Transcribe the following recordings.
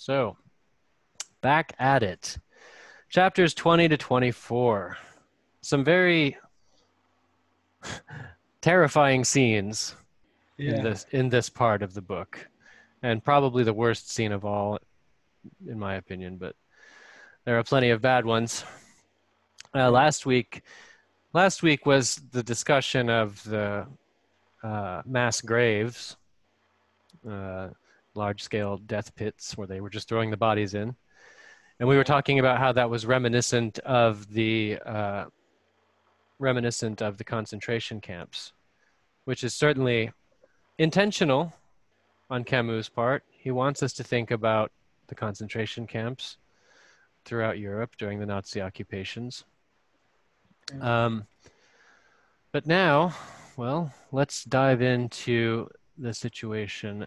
So, back at it. Chapters 20 to 24. Some very terrifying scenes Yeah. in this in this part of the book. And probably the worst scene of all in my opinion, but there are plenty of bad ones. Uh, last week last week was the discussion of the uh, mass graves, uh, large scale death pits where they were just throwing the bodies in. And we were talking about how that was reminiscent of the uh, reminiscent of the concentration camps, which is certainly intentional on Camus' part. He wants us to think about the concentration camps throughout Europe during the Nazi occupations. Um, but now, well, let's dive into the situation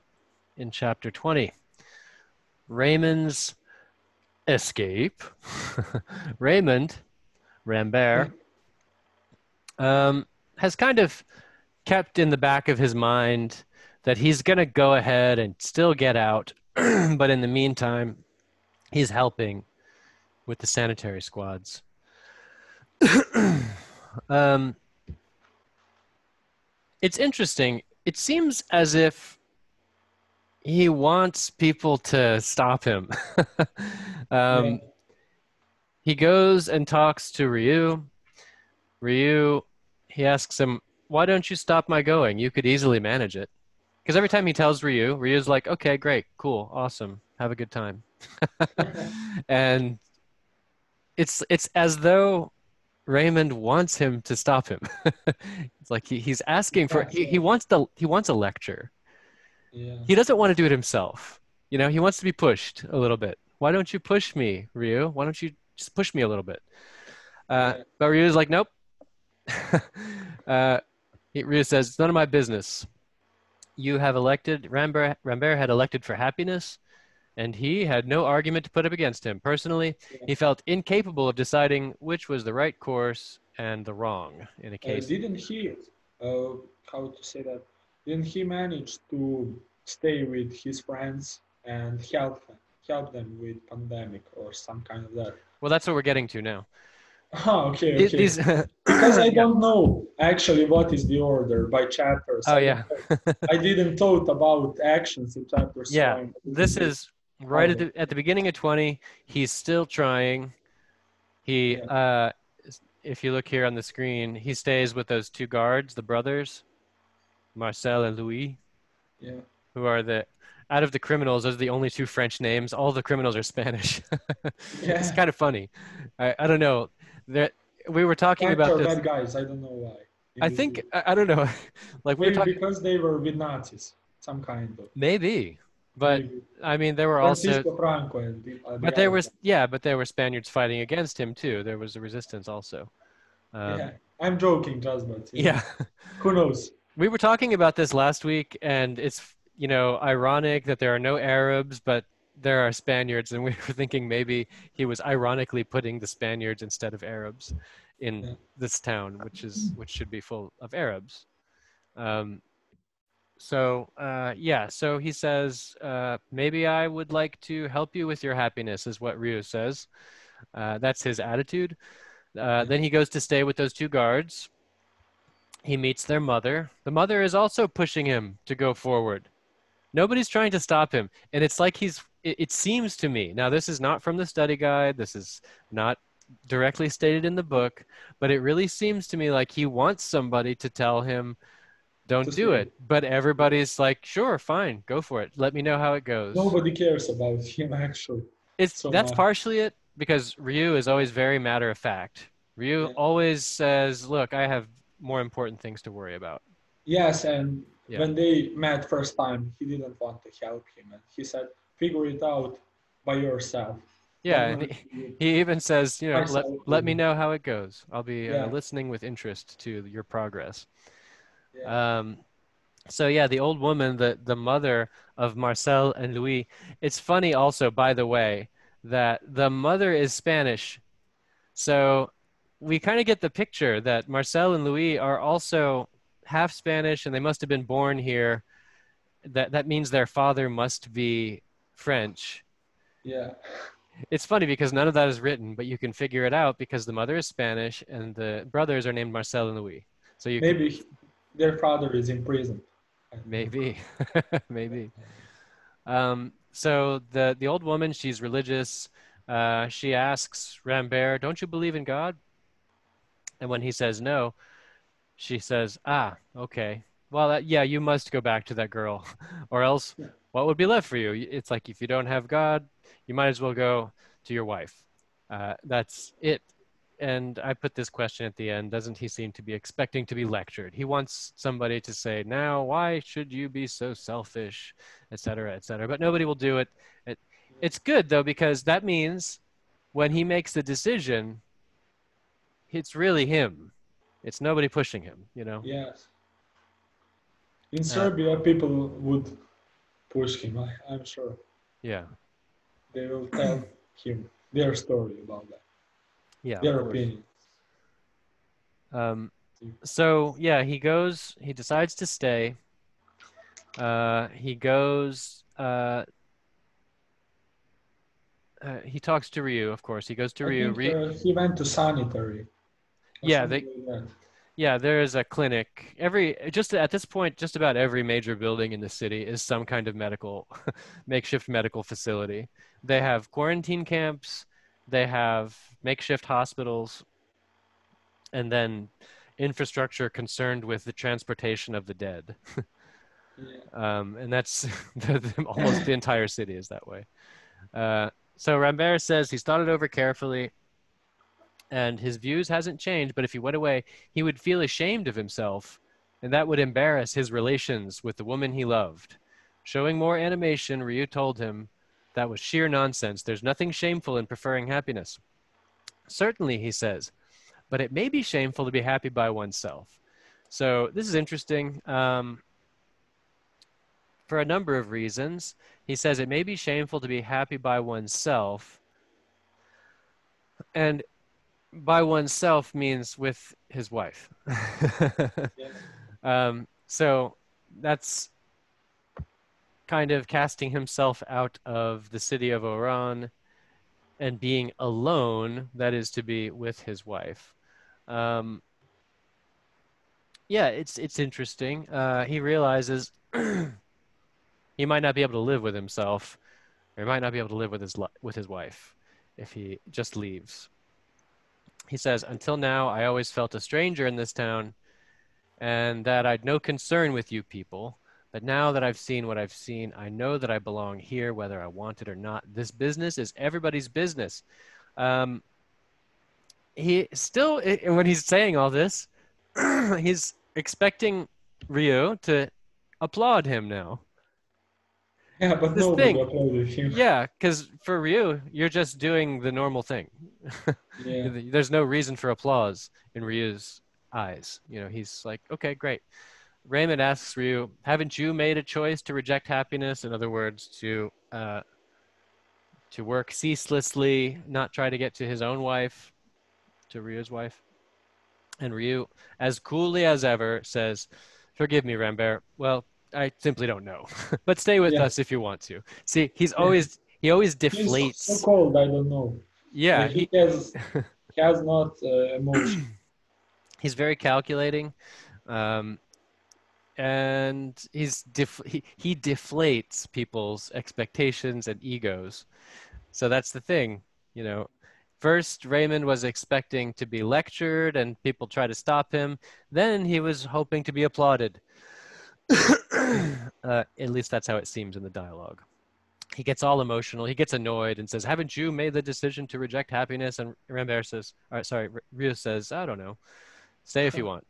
in chapter 20. Raymond's escape. Raymond Rambert um, has kind of kept in the back of his mind that he's going to go ahead and still get out, but in the meantime, he's helping with the sanitary squads. um, it's interesting. It seems as if he wants people to stop him. um, Yeah. He goes and talks to Rieux. Rieux, he asks him, Why don't you stop my going? You could easily manage it. Because every time he tells Rieux, Rieux's like, Okay, great, cool, awesome, have a good time. and it's it's as though Raymond wants him to stop him. it's like he, he's asking for he, he wants the he wants a lecture. Yeah. He doesn't want to do it himself. You know, he wants to be pushed a little bit. Why don't you push me, Rieux? Why don't you just push me a little bit? Uh, Yeah. but Rieux's like, nope. uh, he- Rieux says, it's none of my business. You have elected, Rambert, Rambert had elected for happiness, and he had no argument to put up against him. Personally, he felt incapable of deciding which was the right course and the wrong in a Uh, case. didn't he, uh, how to say that? Didn't he manage to stay with his friends and help them, help them with pandemic or some kind of that? well, that's what we're getting to now. Oh, okay, okay. these because I don't know actually what is the order by chapters. Oh, I yeah. I didn't thought about actions in chapters. Yeah, I'm- this is right at the, at the beginning of 20 he's still trying he Yeah. uh if you look here on the screen he stays with those two guards the brothers marcel and louis yeah. who are the out of the criminals those are the only two french names all the criminals are spanish it's kind of funny i, I don't know we were talking Bad about this bad guys. I don't know why. i think. I, I don't know like we were maybe talking because they were with Nazis, some kind of. maybe but Maybe. i mean there were also Francisco Franco and the, uh, the but there was yeah but there were spaniards fighting against him too there was a resistance also um, yeah, I'm joking, just but yeah who knows? We were talking about this last week and it's you know ironic that there are no arabs but there are spaniards and we were thinking maybe he was ironically putting the spaniards instead of arabs in Yeah. this town which is which should be full of arabs. Um, so uh, yeah so he says uh, maybe i would like to help you with your happiness is what Rieux says. Uh, that's his attitude. Uh, then he goes to stay with those two guards he meets their mother. The mother is also pushing him to go forward. Nobody's trying to stop him. And it's like he's, it, it seems to me, now this is not from the study guide, this is not directly stated in the book, but it really seems to me like he wants somebody to tell him, don't do it. But everybody's like, sure, fine, go for it. Let me know how it goes. Nobody cares about him actually. It's So, that's uh, partially it because Rieux is always very matter of fact. Rieux Yeah. always says, "Look, I have more important things to worry about." Yes, and Yeah. when they met first time, he didn't want to help him, and he said, "Figure it out by yourself." Yeah, and he, he even says, "You know, let, let me know how it goes. I'll be Yeah. uh, listening with interest to your progress." yeah. Um, so yeah, the old woman, the the mother of Marcel and Louis. It's funny also, by the way, that the mother is Spanish, so we kind of get the picture that Marcel and Louis are also half Spanish, and they must have been born here. That that means their father must be French. Yeah. It's funny because none of that is written, but you can figure it out because the mother is Spanish and the brothers are named Marcel and Louis. So you Maybe he- their father is in prison. maybe, maybe. Um, so the the old woman, she's religious. Uh, she asks Rambert, "Don't you believe in God?" And when he says no, she says, "Ah, okay. Well, that, yeah, you must go back to that girl, or else, what would be left for you? It's like if you don't have God, you might as well go to your wife. Uh, that's it. And I put this question at the end. Doesn't he seem to be expecting to be lectured? He wants somebody to say, "Now, why should you be so selfish?" et cetera, et cetera. But nobody will do it. it. It's good though because that means when he makes the decision, it's really him. It's nobody pushing him. You know. Yes. In Serbia, people would push him. I, I'm sure Yeah. they will tell him their story about that, Yeah. their opinion. Um, so yeah, he goes. He decides to stay. Uh, he goes. Uh, uh, he talks to Rieux, of course. He goes to I Rieux. think, uh, he went to sanitary. Yeah, like yeah, there is a clinic. Every just at this point, just about every major building in the city is some kind of medical, makeshift medical facility. They have quarantine camps. They have makeshift hospitals, and then infrastructure concerned with the transportation of the dead. Yeah. um, and that's the, the, almost the entire city is that way. Uh, so Rambert says he's thought it over carefully, and his views hasn't changed. But if he went away, he would feel ashamed of himself, and that would embarrass his relations with the woman he loved. Showing more animation, Rieux told him that was sheer nonsense. There's nothing shameful in preferring happiness. Certainly, he says, but it may be shameful to be happy by oneself. So this is interesting. Um, for a number of reasons. He says it may be shameful to be happy by oneself. And by oneself means with his wife. Yeah. um, so that's kind of casting himself out of the city of Oran and being alone, that is to be with his wife. Um, yeah, it's it's interesting. Uh, he realizes he might not be able to live with himself, or he might not be able to live with his li- with his wife if he just leaves. He says, "Until now, I always felt a stranger in this town, and that I'd no concern with you people. But now that I've seen what I've seen, I know that I belong here, whether I want it or not. This business is everybody's business." Um, he still, when he's saying all this, he's expecting Rieux to applaud him now. Yeah, but This thing- Yeah, because for Rieux, you're just doing the normal thing. Yeah. There's no reason for applause in Rieux's eyes. You know, he's like, okay, great. Raymond asks Rieux, haven't you made a choice to reject happiness? In other words, to uh, to work ceaselessly, not try to get to his own wife, to Rieux's wife. And Rieux, as coolly as ever, says, "Forgive me, Rambert. Well, I simply don't know, but stay with Yeah. us if you want to." See, he's always he always deflates. He's so cold, I don't know. Yeah, he, he, has he has not uh, emotion. he's very calculating um, and he's def- he, he deflates people's expectations and egos so that's the thing you know first raymond was expecting to be lectured and people try to stop him then he was hoping to be applauded uh, at least that's how it seems in the dialogue he gets all emotional he gets annoyed and says haven't you made the decision to reject happiness and rambert says or, sorry Rieux says i don't know Stay if you want.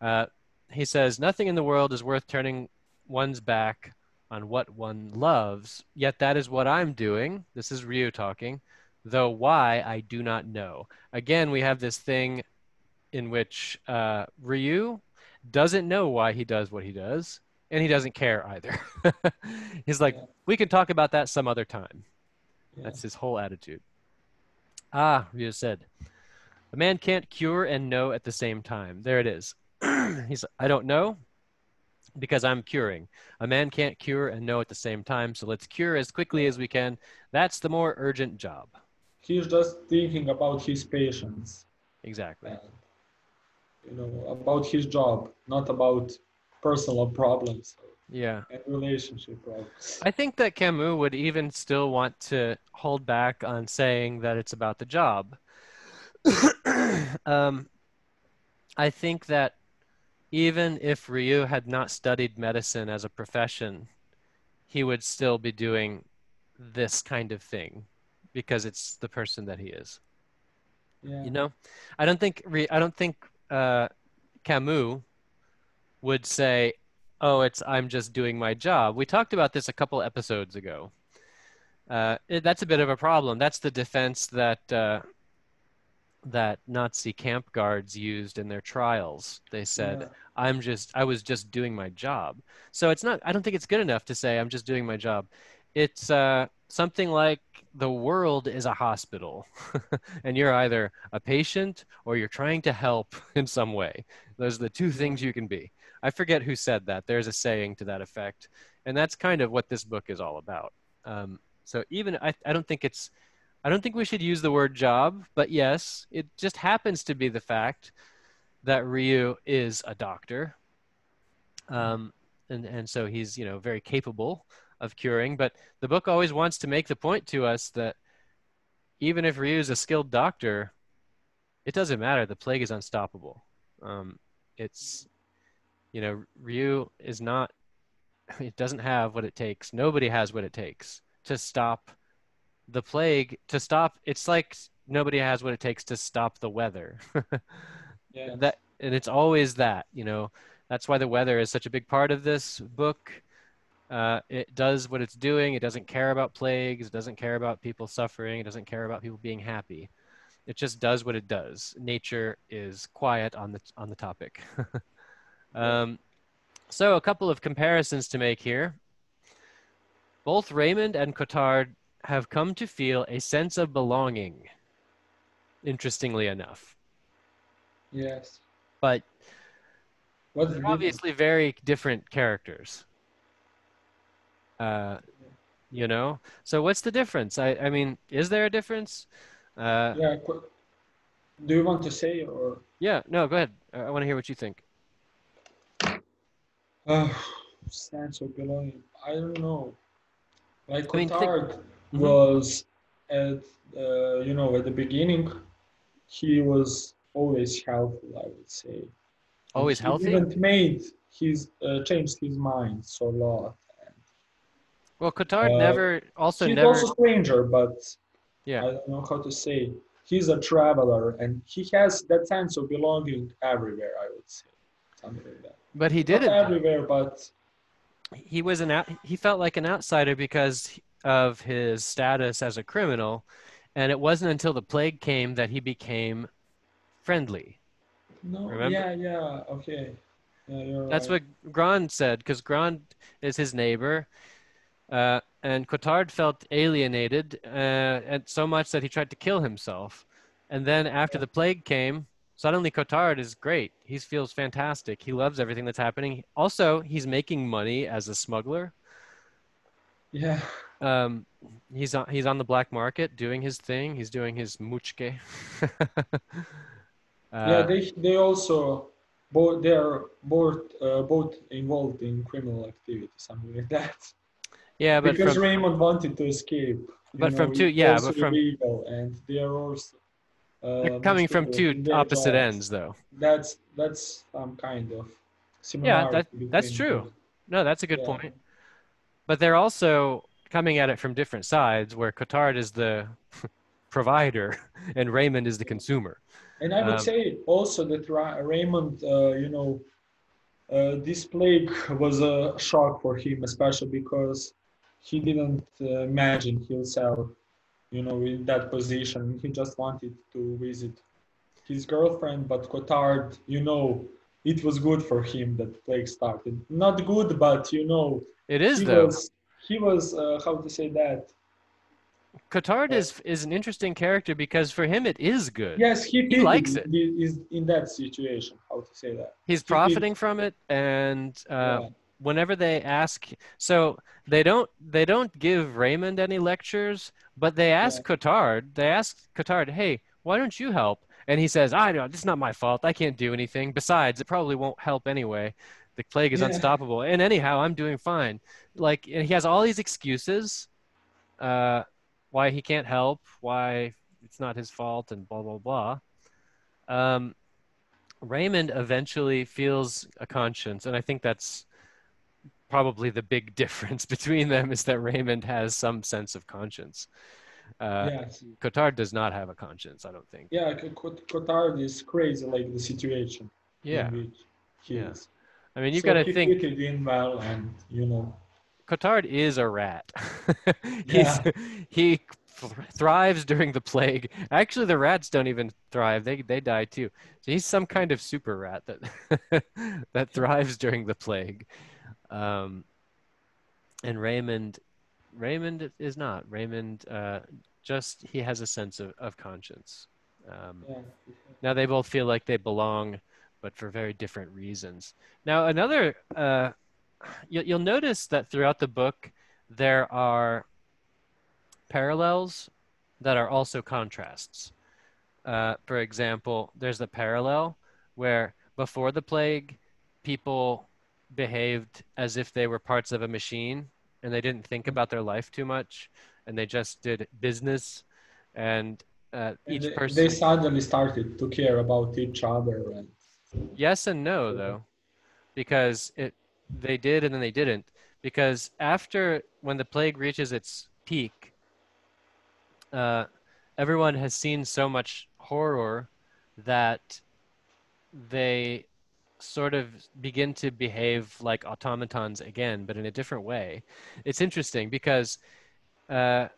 Uh, he says, Nothing in the world is worth turning one's back on what one loves, yet that is what I'm doing. This is Rieux talking, though why I do not know. Again, we have this thing in which uh, Rieux doesn't know why he does what he does, and he doesn't care either. He's like, Yeah. We can talk about that some other time. Yeah. That's his whole attitude. Ah, Rieux said, a man can't cure and know at the same time. There it is. He's, I don't know. because I'm curing. A man can't cure and know at the same time, so let's cure as quickly as we can. That's the more urgent job. He's just thinking about his patients Exactly. and you know about his job, not about personal problems Yeah. and relationship problems. I think that Camus would even still want to hold back on saying that it's about the job. um, I think that even if Rieux had not studied medicine as a profession, he would still be doing this kind of thing because it's the person that he is. Yeah. You know, I don't think I don't think uh, Camus would say, "Oh, it's I'm just doing my job." We talked about this a couple episodes ago. Uh, it, that's a bit of a problem. That's the defense that uh, that Nazi camp guards used in their trials. They said, Yeah. "I'm just I was just doing my job." So it's not. I don't think it's good enough to say I'm just doing my job. It's uh, something like the world is a hospital, and you're either a patient or you're trying to help in some way. Those are the two things you can be. I forget who said that. There's a saying to that effect, and that's kind of what this book is all about. Um, so even I, I don't think it's I don't think we should use the word job, but yes, it just happens to be the fact that Rieux is a doctor. Um, and, and so he's, you know, very capable of curing. But the book always wants to make the point to us that even if Rieux is a skilled doctor, it doesn't matter. The plague is unstoppable. Um, it's, you know, Rieux is not, it doesn't have what it takes. Nobody has what it takes to stop the plague to stop it's like nobody has what it takes to stop the weather. Yeah. that and it's always that you know. That's why the weather is such a big part of this book. Uh, it does what it's doing. It doesn't care about plagues. It doesn't care about people suffering. It doesn't care about people being happy. It just does what it does. Nature is quiet on the on the topic um, so a couple of comparisons to make here both raymond and cotard have come to feel a sense of belonging interestingly enough Yes. but What's they're obviously very different characters. Uh, you know, so what's the difference? I, I mean, is there a difference? Uh. Yeah. Do you want to say or? yeah, no, go ahead. I, I want to hear what you think. Uh, sense of belonging. I don't know. Like I mean, Cotard Mhm. was at uh, you know at the beginning, he was always helpful. I would say. Always he healthy? Didn't made his uh, changed his mind so a lot. And Well, Cotard Uh, never, also he's never, also a stranger, but yeah, I don't know how to say. He's a traveler, and he has that sense of belonging everywhere. I would say something like that. but he didn't. everywhere, but He was an out, he felt like an outsider because of his status as a criminal, and it wasn't until the plague came that he became friendly. no. Remember? Yeah, yeah. Okay. Yeah, That's right. what Grand said, because Grand is his neighbor, uh, and Cotard felt alienated, uh, and so much that he tried to kill himself. And then after the plague came, suddenly Cotard is great. He feels fantastic. He loves everything that's happening. Also, he's making money as a smuggler. Yeah. Um, he's on he's on the black market doing his thing. He's doing his muchke. yeah. uh, They they also both they are both uh, both involved in criminal activity, something like that. yeah, but because from Raymond wanted to escape. But from two- yeah, but from- illegal, and they are also. Uh, coming from two opposite ends, though. That's that's some kind of yeah. that- that's true. No, that's a good Yeah. point. But they're also coming at it from different sides, where Cotard is the provider and Raymond is the consumer. And I would Um, say also that Ra- Raymond, uh, you know, uh, this plague was a shock for him, especially because he didn't uh, imagine himself, you know, in that position. He just wanted to visit his girlfriend, but Cotard, you know, it was good for him that plague started. Not good, but you know, It is he though. was he was uh, how to say that? Cotard uh, is is an interesting character because for him it is good. Yes, he, He likes it. He is in that situation. How to say that? He's he- profiting from it, and uh, Yeah. whenever they ask so they don't they don't give raymond any lectures but they ask Yeah. cotard they ask cotard hey why don't you help? And he says i don't it's not my fault. I can't do anything. Besides it probably won't help anyway. The plague is Yeah. unstoppable. And anyhow i'm doing fine. Like and he has all these excuses uh why he can't help why it's not his fault and blah blah blah. Um raymond eventually feels a conscience and i think that's probably the big difference between them is that Raymond has some sense of conscience. Uh, yes. Cotard does not have a conscience, I don't think. Yeah, Cotard is crazy, like the situation Yeah, in which he Yeah. is. I mean, you so got to he think fitted in well, and you know, Cotard is a rat. He's, he thrives during the plague. Actually, the rats don't even thrive; they they die too. So he's some kind of super rat that that thrives during the plague. Um, and Raymond, Raymond is not. Raymond uh, just he has a sense of, of conscience. Um, yeah. now they both feel like they belong, but for very different reasons. Now another, uh, you, you'll notice that throughout the book there are parallels that are also contrasts. Uh, for example, there's the parallel where before the plague, people behaved as if they were parts of a machine and they didn't think about their life too much and they just did business and uh, each they, person they suddenly started to care about each other, and Yes and no, though, because it they did and then they didn't. Because after when the plague reaches its peak, uh, everyone has seen so much horror that they sort of begin to behave like automatons again, but in a different way. It's interesting because uh,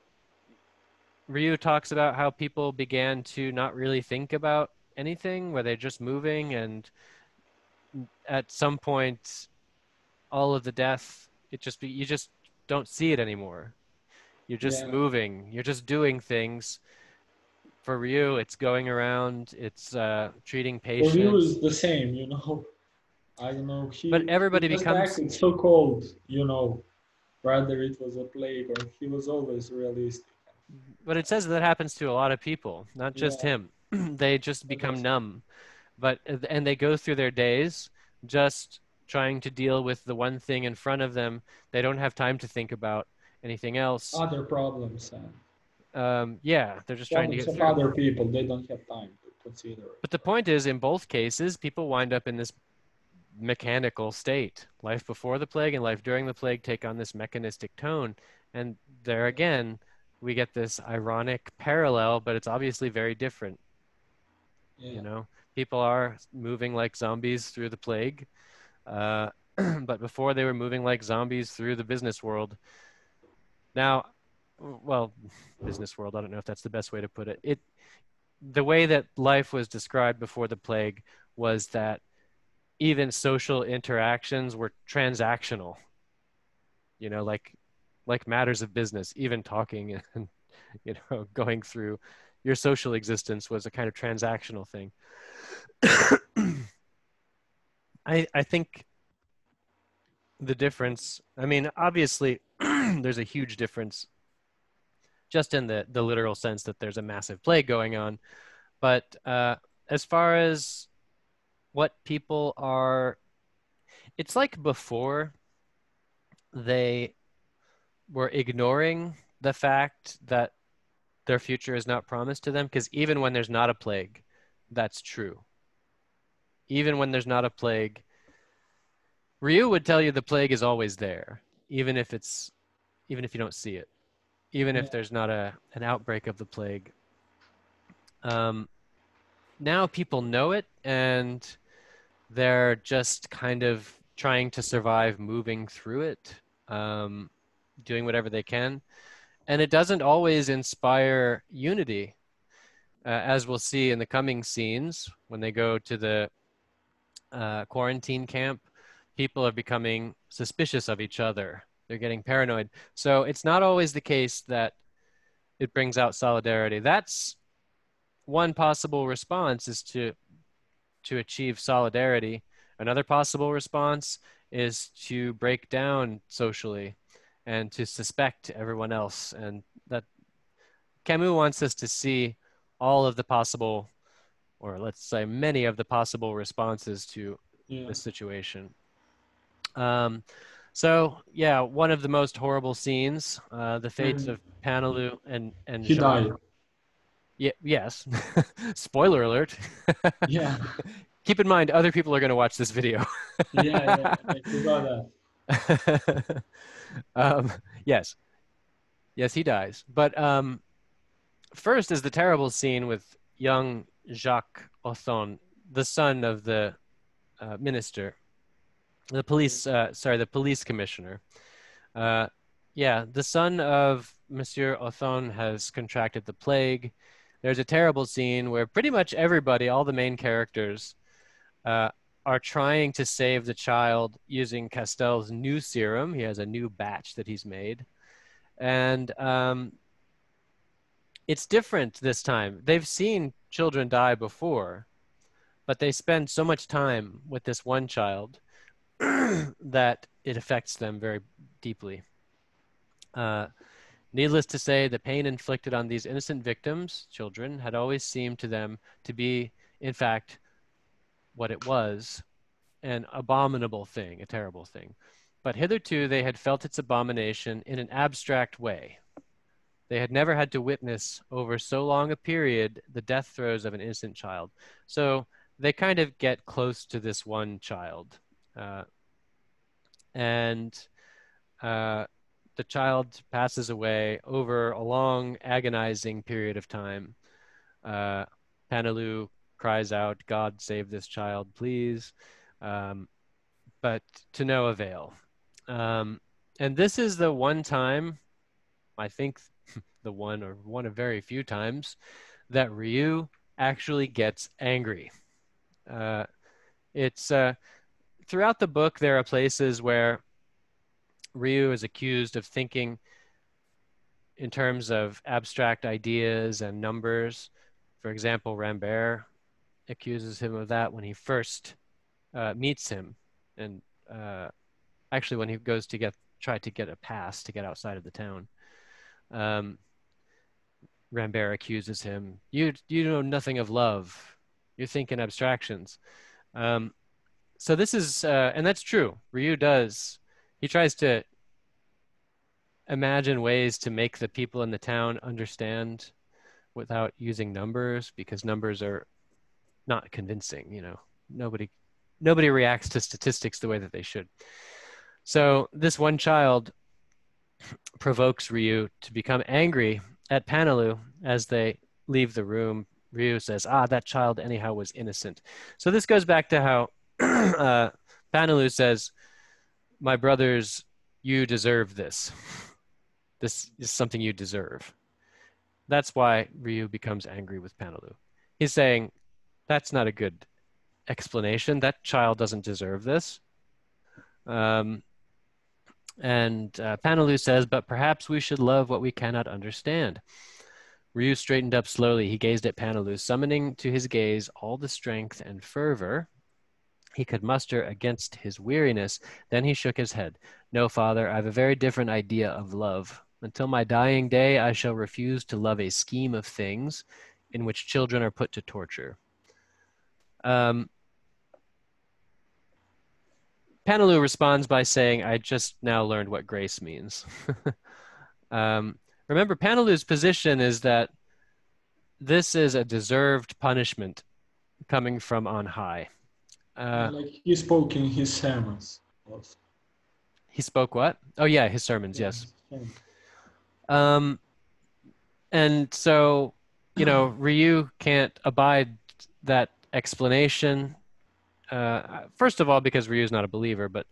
Rieux talks about how people began to not really think about anything, where they're just moving, and at some point, all of the death, it just be, you just don't see it anymore. You're just Yeah. moving. You're just doing things. For Rieux, it's going around. It's uh, treating for patients. you is the same, you know. I don't know. He, But everybody he becomes- acted so cold, you know. Whether it was a plague or he was always realistic. But it says that happens to a lot of people, not just Yeah. him. they just become numb, but and they go through their days just trying to deal with the one thing in front of them. They don't have time to think about anything else. Other problems and Um, yeah, they're just trying to problems get through. other people, they don't have time to consider. it. But the point is, in both cases, people wind up in this mechanical state. Life before the plague and life during the plague take on this mechanistic tone. And there again, we get this ironic parallel, but it's obviously very different. Yeah. You know, people are moving like zombies through the plague. Uh, but before they were moving like zombies through the business world. Now, well, business world, I don't know if that's the best way to put it. It the way that life was described before the plague was that even social interactions were transactional. You know, like like matters of business, even talking and you know, going through your social existence was a kind of transactional thing. I I think the difference, I mean, obviously there's a huge difference just in the the literal sense that there's a massive plague going on. But uh, as far as what people are, it's like before they were ignoring the fact that their future is not promised to them, because even when there's not a plague, that's true. Even when there's not a plague, Rieux would tell you the plague is always there, even if it's, even if you don't see it, even if there's not a an outbreak of the plague. Um, now people know it, and they're just kind of trying to survive, moving through it, um, doing whatever they can, and it doesn't always inspire unity, uh, as we'll see in the coming scenes when they go to the uh, quarantine camp. People are becoming suspicious of each other. They're getting paranoid. So it's not always the case that it brings out solidarity. That's one possible response is to to achieve solidarity. Another possible response is to break down socially and to suspect everyone else. And that Camus wants us to see all of the possible, or let's say many of the possible responses to Yeah. the situation. Um, so yeah, one of the most horrible scenes, uh, the fates Mhm. of Paneloux and and He Jean- died. Yeah, yes. Spoiler alert. Yeah. Keep in mind, other people are going to watch this video. yeah, yeah. I forgot that. um, yes, yes, he dies. But um, first is the terrible scene with young Jacques Othon, the son of the uh, minister, the police. Uh, sorry, the police commissioner. Uh, yeah, the son of Monsieur Othon has contracted the plague. There's a terrible scene where pretty much everybody, all the main characters, uh, are trying to save the child using Castel's new serum. He has a new batch that he's made. And um, it's different this time. They've seen children die before, but they spend so much time with this one child that it affects them very deeply. Uh, needless to say, the pain inflicted on these innocent victims, children, had always seemed to them to be, in fact, what it was an abominable thing, a terrible thing. But hitherto they had felt its abomination in an abstract way. They had never had to witness over so long a period the death throes of an innocent child. So they kind of get close to this one child. Uh, and uh, the child passes away over a long, agonizing period of time. Uh, Paneloux cries out, God save this child, please. Um, but to no avail. Um, and this is the one time, I think the one or one of very few times, that Rieux actually gets angry. Uh, it's uh, throughout the book, there are places where Rieux is accused of thinking in terms of abstract ideas and numbers. For example, Rambert accuses him of that when he first uh, meets him, and uh, actually when he goes to get try to get a pass to get outside of the town. Um, Rambert accuses him, "You you know nothing of love. You think in abstractions." Um, so this is, uh, and that's true. Rieux does. He tries to imagine ways to make the people in the town understand without using numbers because numbers are not convincing. You know, nobody nobody reacts to statistics the way that they should. So this one child provokes Rieux to become angry at Paneloux as they leave the room. Rieux says, "Ah, that child anyhow was innocent." So this goes back to how uh, Paneloux says, "My brothers, you deserve this. This is something you deserve." That's why Rieux becomes angry with Paneloux. He's saying, "That's not a good explanation. That child doesn't deserve this." Um, and uh, Paneloux says, "But perhaps we should love what we cannot understand." Rieux straightened up slowly. He gazed at Paneloux, summoning to his gaze all the strength and fervor he could muster against his weariness. Then he shook his head. No, father, I have a very different idea of love. Until my dying day, I shall refuse to love a scheme of things in which children are put to torture. Um, Paneloux responds by saying, I just now learned what grace means. um, remember, Paneloux's position is that this is a deserved punishment coming from on high. Uh, like he spoke in his sermons. Also. he spoke what? Oh, yeah, his sermons, yes. Yeah. Um, and so, you know, Rieux can't abide that explanation. Uh, first of all, because Rieux's not a believer, but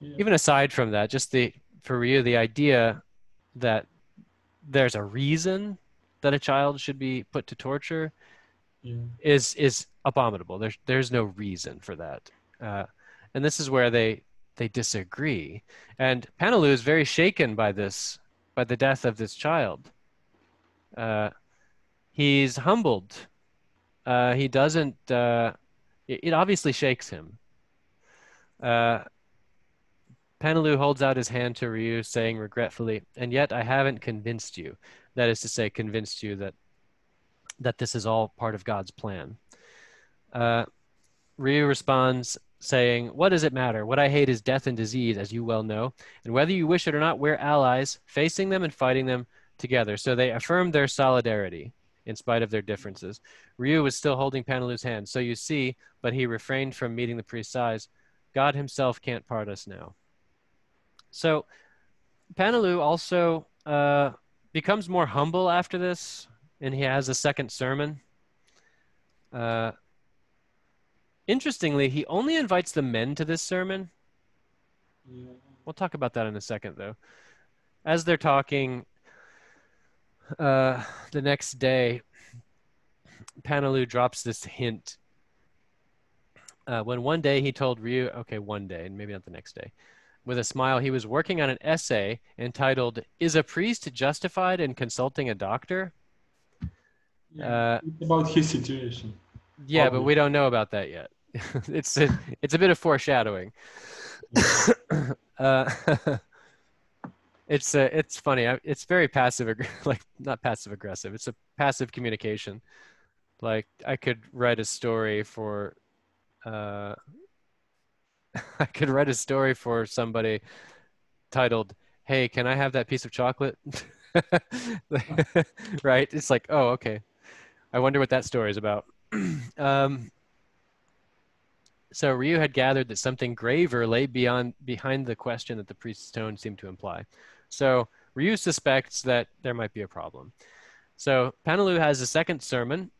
Yeah. even aside from that, just the for Rieux, the idea that there's a reason that a child should be put to torture Yeah. is is abominable. There's there's no reason for that, uh, and this is where they they disagree. And Paneloux is very shaken by this, by the death of this child. Uh, he's humbled. Uh, he doesn't. Uh, it, it obviously shakes him. Uh, Paneloux holds out his hand to Rieux, saying regretfully, "And yet I haven't convinced you. That is to say, convinced you that that this is all part of God's plan." Uh, Rieux responds, saying, What does it matter? What I hate is death and disease, as you well know. And whether you wish it or not, we're allies, facing them and fighting them together. So they affirmed their solidarity in spite of their differences. Rieux was still holding Paneloux's hand. So you see, but he refrained from meeting the priest's eyes. God himself can't part us now. So Paneloux also uh, becomes more humble after this, and he has a second sermon. Uh, Interestingly, he only invites the men to this sermon. Yeah. We'll talk about that in a second, though. As they're talking, uh, the next day, Paneloux drops this hint. Uh, when one day he told Rieux, okay, one day, and maybe not the next day, with a smile, he was working on an essay entitled "Is a priest justified in consulting a doctor?" Yeah, uh, about his situation. Yeah, but we don't know about that yet. it's a, it's a bit of foreshadowing. uh, it's uh, it's funny. It's very passive, like not passive aggressive. It's a passive communication. Like I could write a story for, uh, I could write a story for somebody titled, "Hey, can I have that piece of chocolate?" right? It's like, oh, okay. I wonder what that story is about. um, so Rieux had gathered that something graver lay beyond behind the question that the priest's tone seemed to imply. So Rieux suspects that there might be a problem. So Paneloux has a second sermon.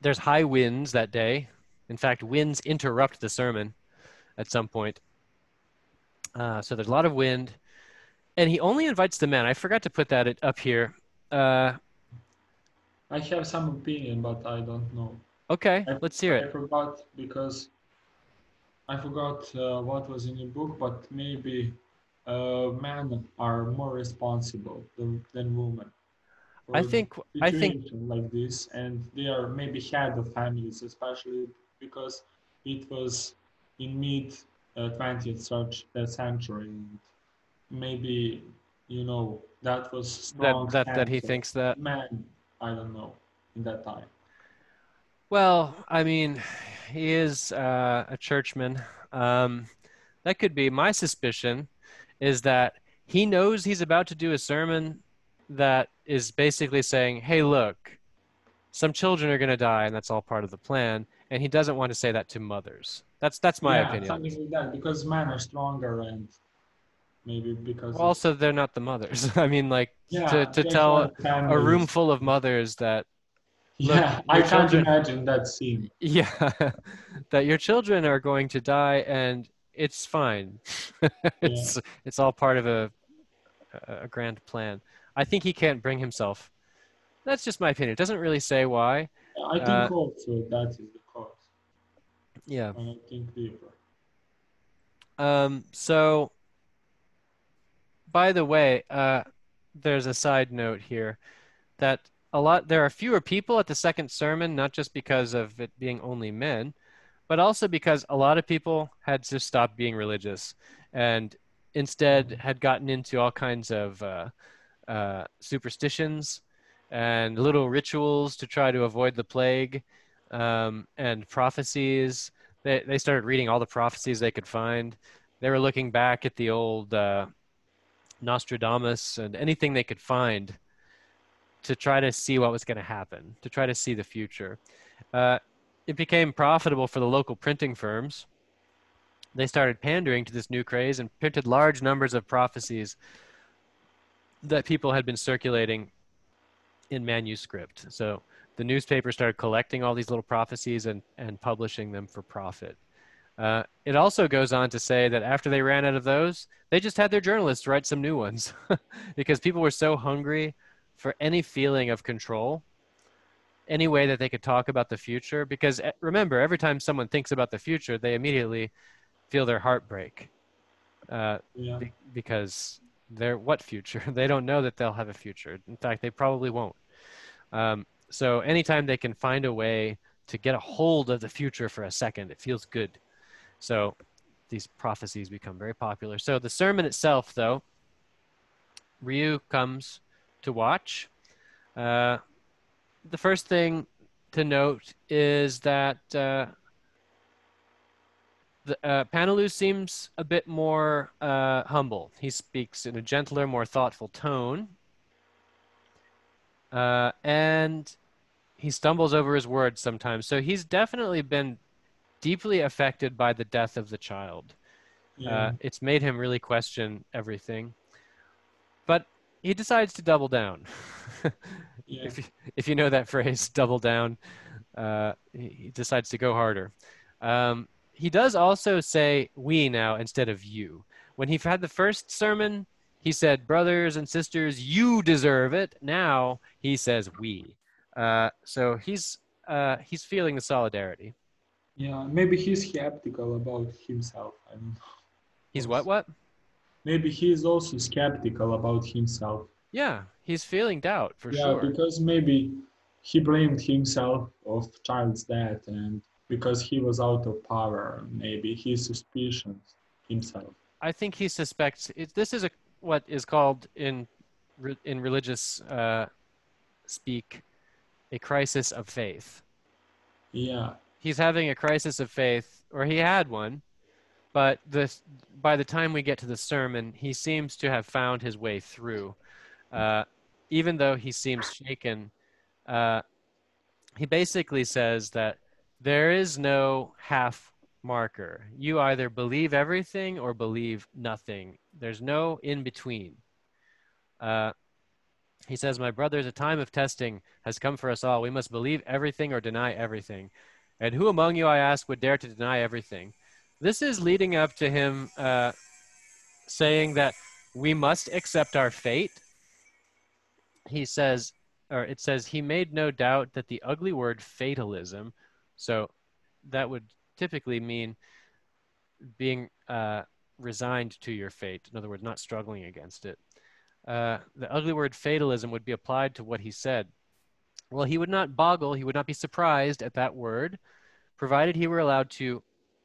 There's high winds that day. In fact, winds interrupt the sermon at some point. Uh, so there's a lot of wind, and he only invites the men. I forgot to put that up here. Uh, I have some opinion, but I don't know. Okay, I, let's hear it. I forgot because I forgot uh, what was in your book, but maybe uh, men are more responsible than, than women. I think I think like this, and they are maybe head of families, especially because it was in mid uh, twentieth uh, century, and maybe you know that was strong. That that, that he thinks that men. I don't know in that time. Well, I mean, he is uh, a churchman. Um, that could be my suspicion is that he knows he's about to do a sermon that is basically saying, hey, look, some children are going to die, and that's all part of the plan. And he doesn't want to say that to mothers. That's that's my yeah, opinion. Something like that, because men are stronger and maybe because well, also they're not the mothers. I mean, like yeah, to, to tell a room full of mothers that yeah, I can't children, imagine that scene. Yeah, that your children are going to die, and it's fine. it's yeah. it's all part of a a grand plan. I think he can't bring himself. That's just my opinion. It doesn't really say why. I think uh, also that is the cause. Yeah. I think deeper. Um. So. By the way, uh, there's a side note here that a lot there are fewer people at the second sermon not just because of it being only men but also because a lot of people had to stop being religious and instead had gotten into all kinds of uh, uh, superstitions and little rituals to try to avoid the plague um, and prophecies. They, they started reading all the prophecies they could find. They were looking back at the old uh, nostradamus and anything they could find to try to see what was going to happen, to try to see the future. Uh, it became profitable for the local printing firms. They started pandering to this new craze and printed large numbers of prophecies that people had been circulating in manuscript. So the newspaper started collecting all these little prophecies and, and publishing them for profit. Uh, it also goes on to say that after they ran out of those, they just had their journalists write some new ones because people were so hungry for any feeling of control, any way that they could talk about the future. Because eh, remember, every time someone thinks about the future, they immediately feel their heart break. Uh, yeah. be- because they're what future? they don't know that they'll have a future. In fact, they probably won't. Um, so anytime they can find a way to get a hold of the future for a second, it feels good. So these prophecies become very popular. So the sermon itself, though, Rieux comes to watch. Uh, the first thing to note is that uh, the, uh, Paneloux seems a bit more uh, humble. He speaks in a gentler, more thoughtful tone. Uh, and he stumbles over his words sometimes. So he's definitely been deeply affected by the death of the child. Yeah. Uh, it's made him really question everything. But he decides to double down. yeah. if, you, if you know that phrase, double down, uh, he, he, decides to go harder. Um, he does also say we now instead of you. When he had the first sermon, he said, Brothers and sisters, you deserve it. Now he says we. Uh, so he's, uh, he's feeling the solidarity. Yeah, maybe he's skeptical about himself. I don't know. He's what? What? Maybe he's also skeptical about himself. Yeah, he's feeling doubt for yeah, sure. Yeah, because maybe he blamed himself of child's death and because he was out of power, maybe he suspicions himself. I think he suspects it, this is a what is called in in religious uh, speak a crisis of faith. Yeah he's having a crisis of faith, or he had one, but this, by the time we get to the sermon, he seems to have found his way through. Uh, even though he seems shaken, uh, he basically says that there is no half marker. You either believe everything or believe nothing. There's no in between. Uh, he says, My brothers, a time of testing has come for us all. We must believe everything or deny everything. And who among you, I ask, would dare to deny everything? This is leading up to him uh, saying that we must accept our fate. He says, or it says, he made no doubt that the ugly word fatalism, so that would typically mean being uh, resigned to your fate. In other words, not struggling against it. Uh, the ugly word fatalism would be applied to what he said. Well, he would not boggle, he would not be surprised at that word, provided he were allowed to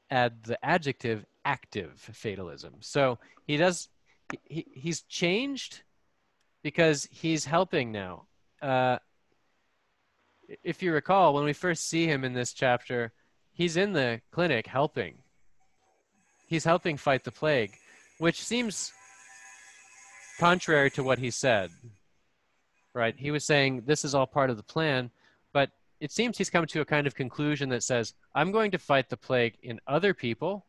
add the adjective active fatalism. So he does, he, he's changed because he's helping now. Uh, if you recall, when we first see him in this chapter, he's in the clinic helping. He's helping fight the plague, which seems contrary to what he said right? He was saying this is all part of the plan, but it seems he's come to a kind of conclusion that says, I'm going to fight the plague in other people,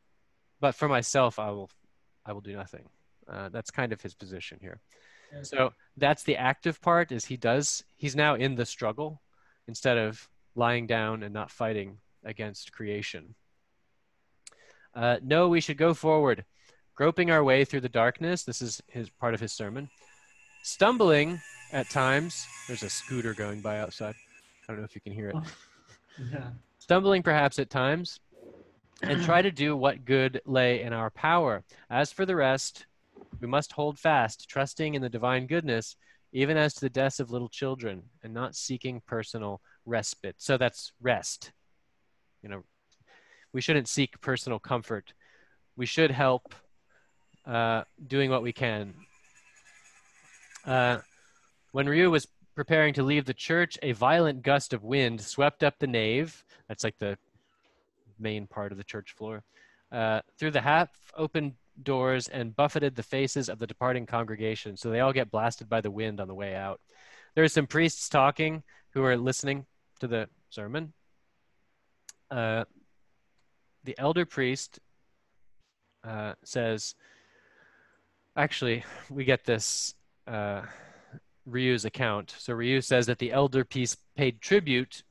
but for myself, I will, I will do nothing. Uh, that's kind of his position here. So that's the active part is he does, he's now in the struggle instead of lying down and not fighting against creation. Uh, no, we should go forward, groping our way through the darkness. This is his part of his sermon. Stumbling at times. There's a scooter going by outside. I don't know if you can hear it. yeah. Stumbling perhaps at times, and try to do what good lay in our power. As for the rest, we must hold fast, trusting in the divine goodness, even as to the deaths of little children, and not seeking personal respite. So that's rest. You know, we shouldn't seek personal comfort. We should help uh, doing what we can. Uh, when Rieux was preparing to leave the church, a violent gust of wind swept up the nave. That's like the main part of the church floor. Uh, through the half open doors and buffeted the faces of the departing congregation. So they all get blasted by the wind on the way out. There are some priests talking who are listening to the sermon. Uh, the elder priest uh, says, actually, we get this. Rieux's account. So Rieux says that the elder piece paid tribute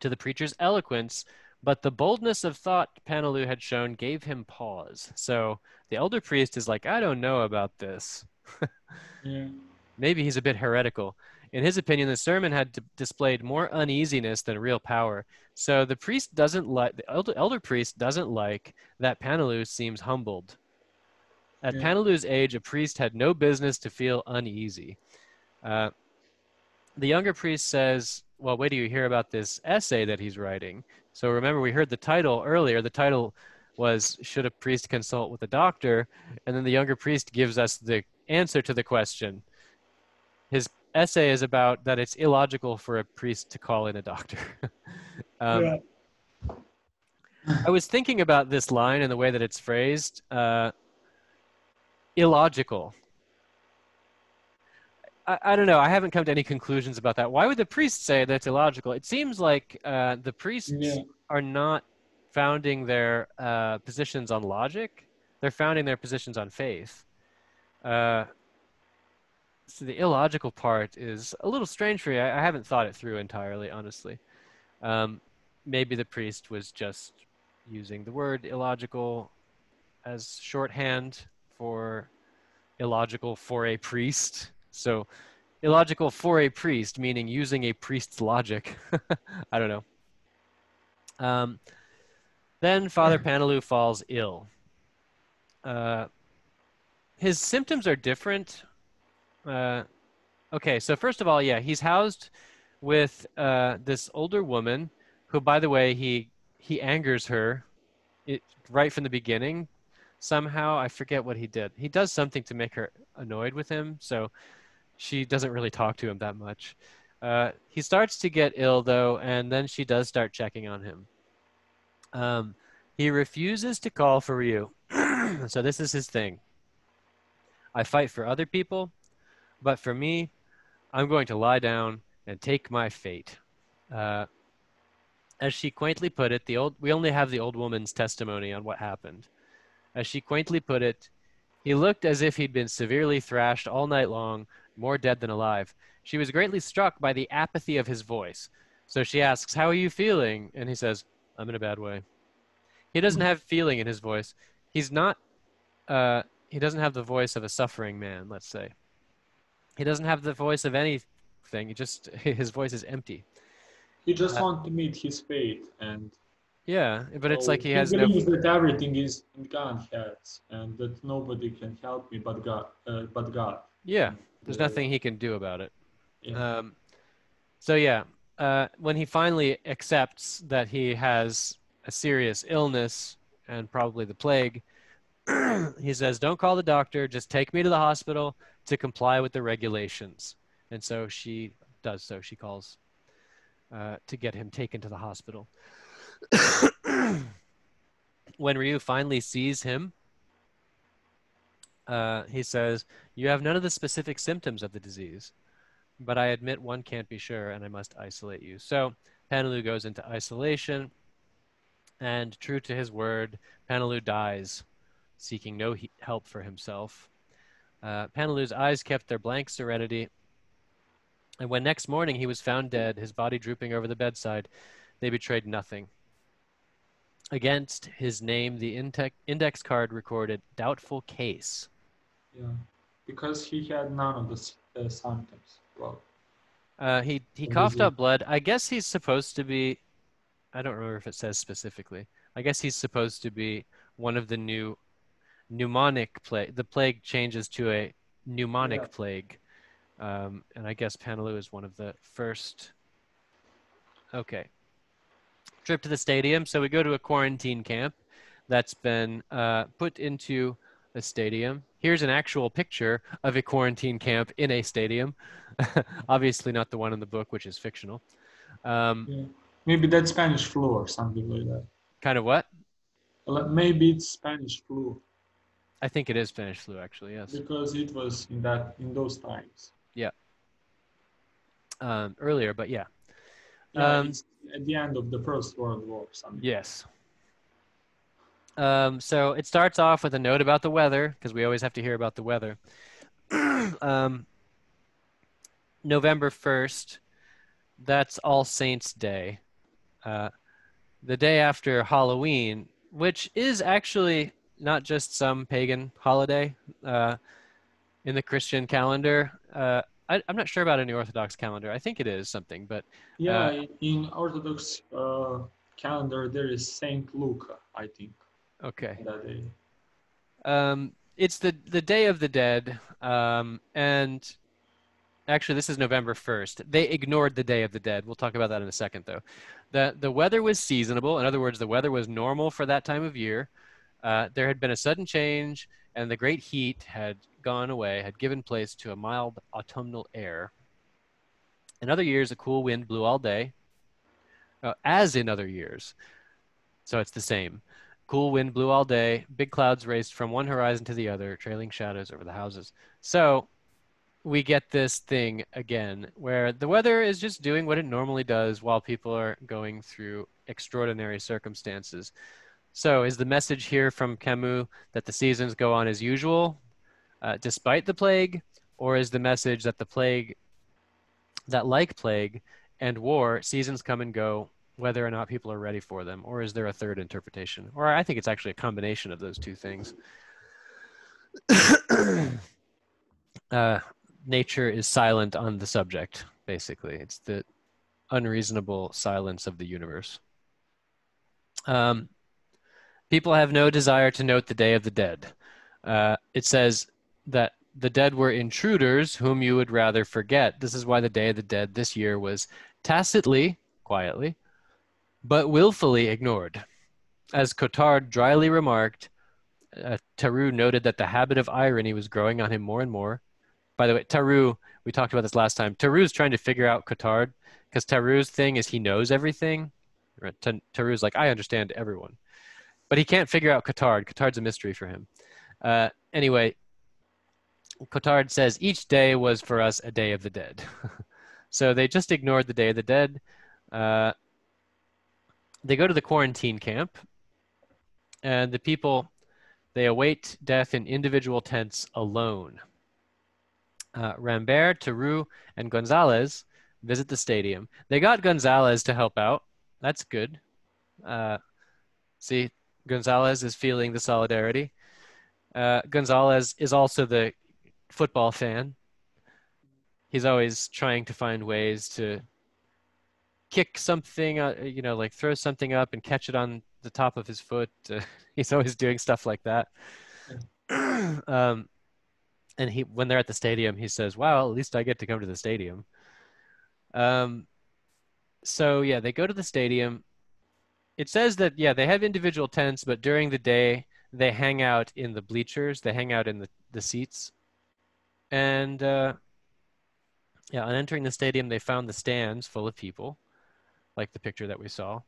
to the preacher's eloquence, but the boldness of thought Paneloux had shown gave him pause. So the elder priest is like, I don't know about this. yeah. Maybe he's a bit heretical. In his opinion, the sermon had d- displayed more uneasiness than real power. So the priest doesn't like the elder, elder priest doesn't like that Paneloux seems humbled. At yeah. Paneloux's age, a priest had no business to feel uneasy. Uh, the younger priest says, Well, wait till you hear about this essay that he's writing. So remember, we heard the title earlier. The title was should a priest consult with a doctor? And then the younger priest gives us the answer to the question. His essay is about that it's illogical for a priest to call in a doctor. um, yeah. I was thinking about this line and the way that it's phrased. Uh, illogical. I, I, don't know. I haven't come to any conclusions about that. Why would the priest say that's illogical? It seems like uh, the priests yeah. are not founding their uh, positions on logic; they're founding their positions on faith. Uh, so the illogical part is a little strange for me. I, I haven't thought it through entirely, honestly. Um, maybe the priest was just using the word illogical as shorthand for illogical for a priest. So illogical for a priest, meaning using a priest's logic. I don't know. Um, then Father Paneloux falls ill. Uh, his symptoms are different. Uh, okay, so first of all, yeah, he's housed with uh, this older woman who, by the way, he he angers her it, right from the beginning. Somehow, I forget what he did. He does something to make her annoyed with him, so she doesn't really talk to him that much. Uh, he starts to get ill though, and then she does start checking on him. Um, he refuses to call for you. so this is his thing. I fight for other people, but for me, I'm going to lie down and take my fate. Uh, as she quaintly put it, the old we only have the old woman's testimony on what happened. As she quaintly put it, he looked as if he'd been severely thrashed all night long, more dead than alive. She was greatly struck by the apathy of his voice. So she asks, How are you feeling? And he says, I'm in a bad way. He doesn't have feeling in his voice. He's not, uh, he doesn't have the voice of a suffering man, let's say. He doesn't have the voice of anything. He just, his voice is empty. He just uh, wants to meet his fate and yeah, but it's like he, he has believes no... that everything is in God's hands and that nobody can help me but God. Uh, but God. Yeah, there's nothing he can do about it. Yeah. Um, so yeah, uh, when he finally accepts that he has a serious illness and probably the plague, he says, "Don't call the doctor. Just take me to the hospital to comply with the regulations." And so she does so. She calls uh, to get him taken to the hospital. when Rieux finally sees him, uh, he says, You have none of the specific symptoms of the disease, but I admit one can't be sure and I must isolate you. So Paneloux goes into isolation, and true to his word, Paneloux dies, seeking no he- help for himself. Uh, Paneloux's eyes kept their blank serenity, and when next morning he was found dead, his body drooping over the bedside, they betrayed nothing. Against his name, the index card recorded doubtful case. Yeah, because he had none of the uh, symptoms. Well, uh, he he coughed up blood. I guess he's supposed to be. I don't remember if it says specifically. I guess he's supposed to be one of the new pneumonic plague. The plague changes to a pneumonic yeah. plague, um, and I guess Paneloux is one of the first. Okay, trip to the stadium. So we go to a quarantine camp that's been uh, put into a stadium. Here's an actual picture of a quarantine camp in a stadium. Obviously, not the one in the book, which is fictional. Um, yeah. Maybe that's Spanish flu or something like that. Kind of what? Maybe it's Spanish flu. I think it is Spanish flu, actually. Yes. Because it was in that in those times. Yeah. Um, earlier, but yeah. Yeah, um, at the end of the First World War. Something. Yes. Um, so it starts off with a note about the weather because we always have to hear about the weather. um, November 1st, that's All Saints' Day. Uh, the day after Halloween, which is actually not just some pagan holiday uh, in the Christian calendar. Uh, I, am not sure about any Orthodox calendar. I think it is something, but yeah, uh, in Orthodox uh, calendar there is Saint Luke, I think. Okay. That day. Um, it's the the Day of the Dead, um, and actually this is November 1st. They ignored the Day of the Dead. We'll talk about that in a second, though. the The weather was seasonable. In other words, the weather was normal for that time of year. Uh, there had been a sudden change, and the great heat had gone away, had given place to a mild autumnal air. In other years, a cool wind blew all day, uh, as in other years. So it's the same. Cool wind blew all day. Big clouds raced from one horizon to the other, trailing shadows over the houses. So we get this thing again where the weather is just doing what it normally does while people are going through extraordinary circumstances. So, is the message here from Camus that the seasons go on as usual, uh, despite the plague, or is the message that the plague, that like plague and war, seasons come and go, whether or not people are ready for them, or is there a third interpretation? Or I think it's actually a combination of those two things. uh, nature is silent on the subject, basically. It's the unreasonable silence of the universe. Um, People have no desire to note the day of the dead. Uh, it says that the dead were intruders whom you would rather forget. This is why the Day of the Dead this year was tacitly, quietly, but willfully ignored. As Cottard dryly remarked, uh, Tarrou noted that the habit of irony was growing on him more and more. By the way, Tarrou, we talked about this last time. is trying to figure out Cottard because Tarrou's thing is he knows everything. Tarrou's like, I understand everyone but he can't figure out Cottard. Cottard's a mystery for him. Uh, anyway, Cottard says each day was for us a day of the dead. so they just ignored the day of the dead. Uh, they go to the quarantine camp, and the people they await death in individual tents alone. Uh, Rambert, Tarrou, and Gonzalez visit the stadium. They got Gonzalez to help out. That's good. Uh, see, Gonzalez is feeling the solidarity. Uh, Gonzalez is also the football fan. He's always trying to find ways to kick something, uh, you know, like throw something up and catch it on the top of his foot. Uh, he's always doing stuff like that. um, and he, when they're at the stadium, he says, "Well, at least I get to come to the stadium." Um, so yeah, they go to the stadium it says that yeah they have individual tents but during the day they hang out in the bleachers. They hang out in the, the seats. And uh, yeah on entering the stadium they found the stands full of people like the picture that we saw.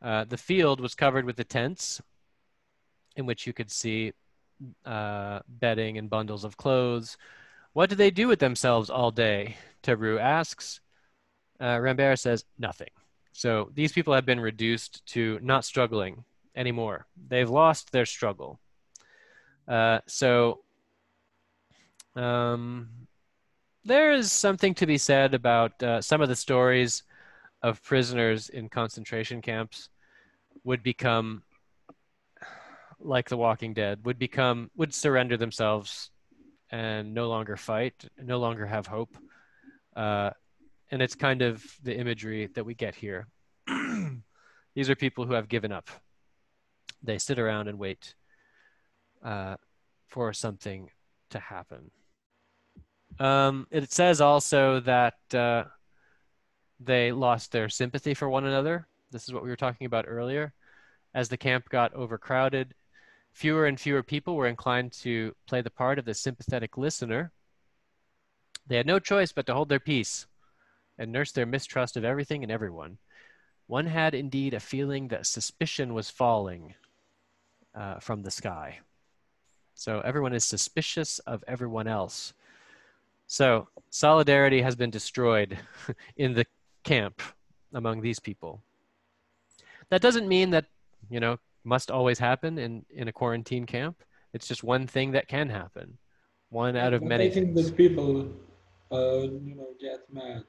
Uh, the field was covered with the tents in which you could see uh, bedding and bundles of clothes. What do they do with themselves all day? Tarrou asks. Uh, Rambert says nothing so these people have been reduced to not struggling anymore. They've lost their struggle. Uh, so um, there is something to be said about uh, some of the stories of prisoners in concentration camps would become like the walking dead would become would surrender themselves and no longer fight no longer have hope uh, and it's kind of the imagery that we get here. These are people who have given up. They sit around and wait uh, for something to happen. Um, it says also that uh, they lost their sympathy for one another. This is what we were talking about earlier. As the camp got overcrowded, fewer and fewer people were inclined to play the part of the sympathetic listener. They had no choice but to hold their peace and nursed their mistrust of everything and everyone. One had indeed a feeling that suspicion was falling uh, from the sky. So everyone is suspicious of everyone else. So solidarity has been destroyed in the camp among these people. That doesn't mean that, you know, must always happen in, in a quarantine camp. It's just one thing that can happen. One out of many. I think things. that people, uh, you know, get mad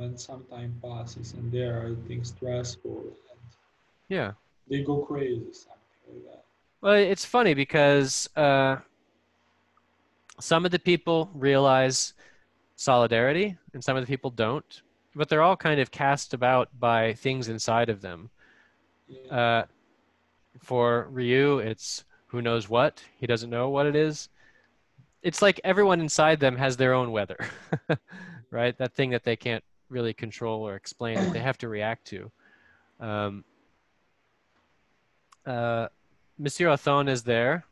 when some time passes and they are, I think, stressful and yeah, they go crazy, something like that. Well, it's funny because uh, some of the people realize solidarity and some of the people don't, but they're all kind of cast about by things inside of them. Yeah. Uh, for Rieux, it's who knows what. He doesn't know what it is. It's like everyone inside them has their own weather, right? That thing that they can't really control or explain that they have to react to. Um, uh, Monsieur Othon is there.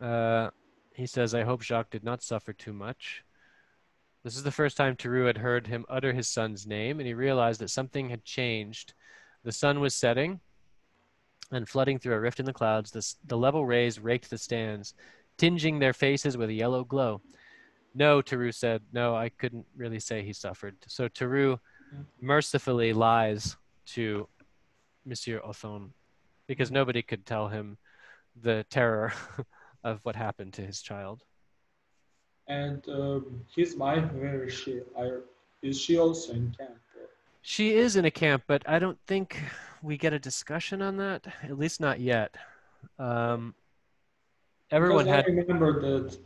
Uh, he says, I hope Jacques did not suffer too much. This is the first time Tarrou had heard him utter his son's name, and he realized that something had changed. The sun was setting and flooding through a rift in the clouds. The, the level rays raked the stands, tinging their faces with a yellow glow. No, Tarrou said, no, I couldn't really say he suffered. So Tarrou mercifully lies to Monsieur Othon because nobody could tell him the terror of what happened to his child. And um, his wife, where is she? Are, is she also in camp? Or? She is in a camp, but I don't think we get a discussion on that. At least not yet. Um, everyone because had. I remember that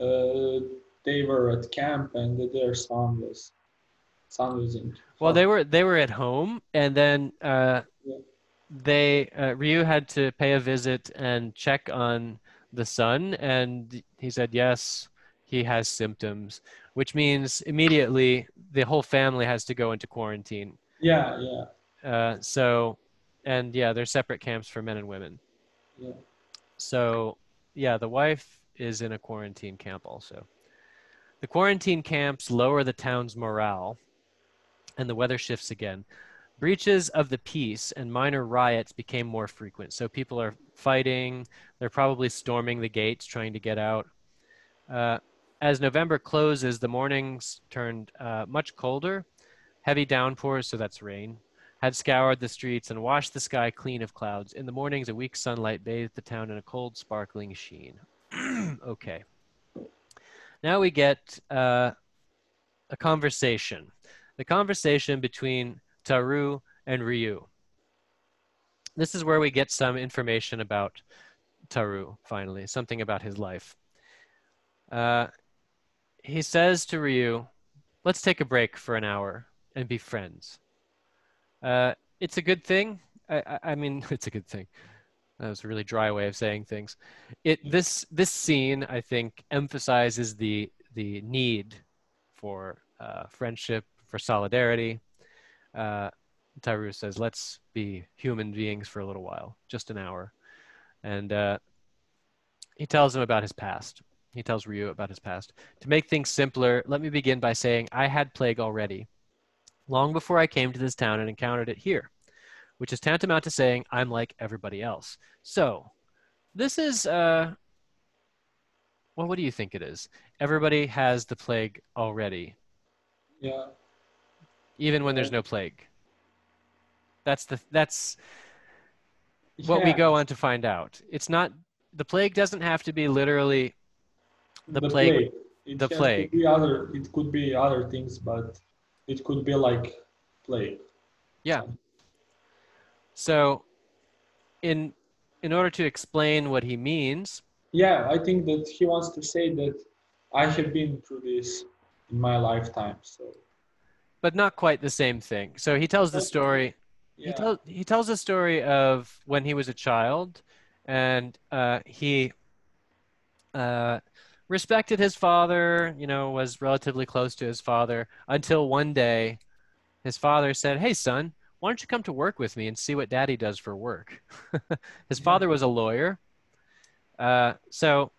uh, they were at camp and their son was son was in. Well, they were they were at home, and then uh, Yeah. they uh, Rieux had to pay a visit and check on the son, and he said yes, he has symptoms, which means immediately the whole family has to go into quarantine. Yeah, yeah, Uh, so, and yeah, they're separate camps for men and women. yeah. So, yeah, the wife is in a quarantine camp also. The quarantine camps lower the town's morale, and the weather shifts again. Breaches of the peace and minor riots became more frequent. So people are fighting, they're probably storming the gates trying to get out. Uh, as November closes, the mornings turned uh, much colder. Heavy downpours, so that's rain, had scoured the streets and washed the sky clean of clouds. In the mornings, a weak sunlight bathed the town in a cold, sparkling sheen. okay. Now we get uh, a conversation. The conversation between Tarrou and Rieux. This is where we get some information about Tarrou, finally, something about his life. Uh, he says to Rieux, Let's take a break for an hour and be friends. Uh, it's a good thing. I, I, I mean, it's a good thing. That was a really dry way of saying things. It this this scene I think emphasizes the the need for uh, friendship, for solidarity. Uh, Tarrou says, "Let's be human beings for a little while, just an hour," and uh, he tells him about his past. He tells Rieux about his past. To make things simpler, let me begin by saying I had plague already, long before I came to this town and encountered it here, which is tantamount to saying I'm like everybody else. So, this is, uh, well, what do you think it is? Everybody has the plague already, yeah. even when there's no plague. That's the that's what we go on to find out. It's not the plague doesn't have to be literally the plague- It the plague. be other. It could be other things, but it could be like plague. Yeah. So, in in order to explain what he means, Yeah, I think that he wants to say that I have been through this in my lifetime. So but not quite the same thing. So he tells the story. He tells he tells a story of when he was a child, and uh, he uh, respected his father. You know, was relatively close to his father until one day, his father said, "Hey, son." Why don't you come to work with me and see what daddy does for work? his Yeah. father was a lawyer. Uh, so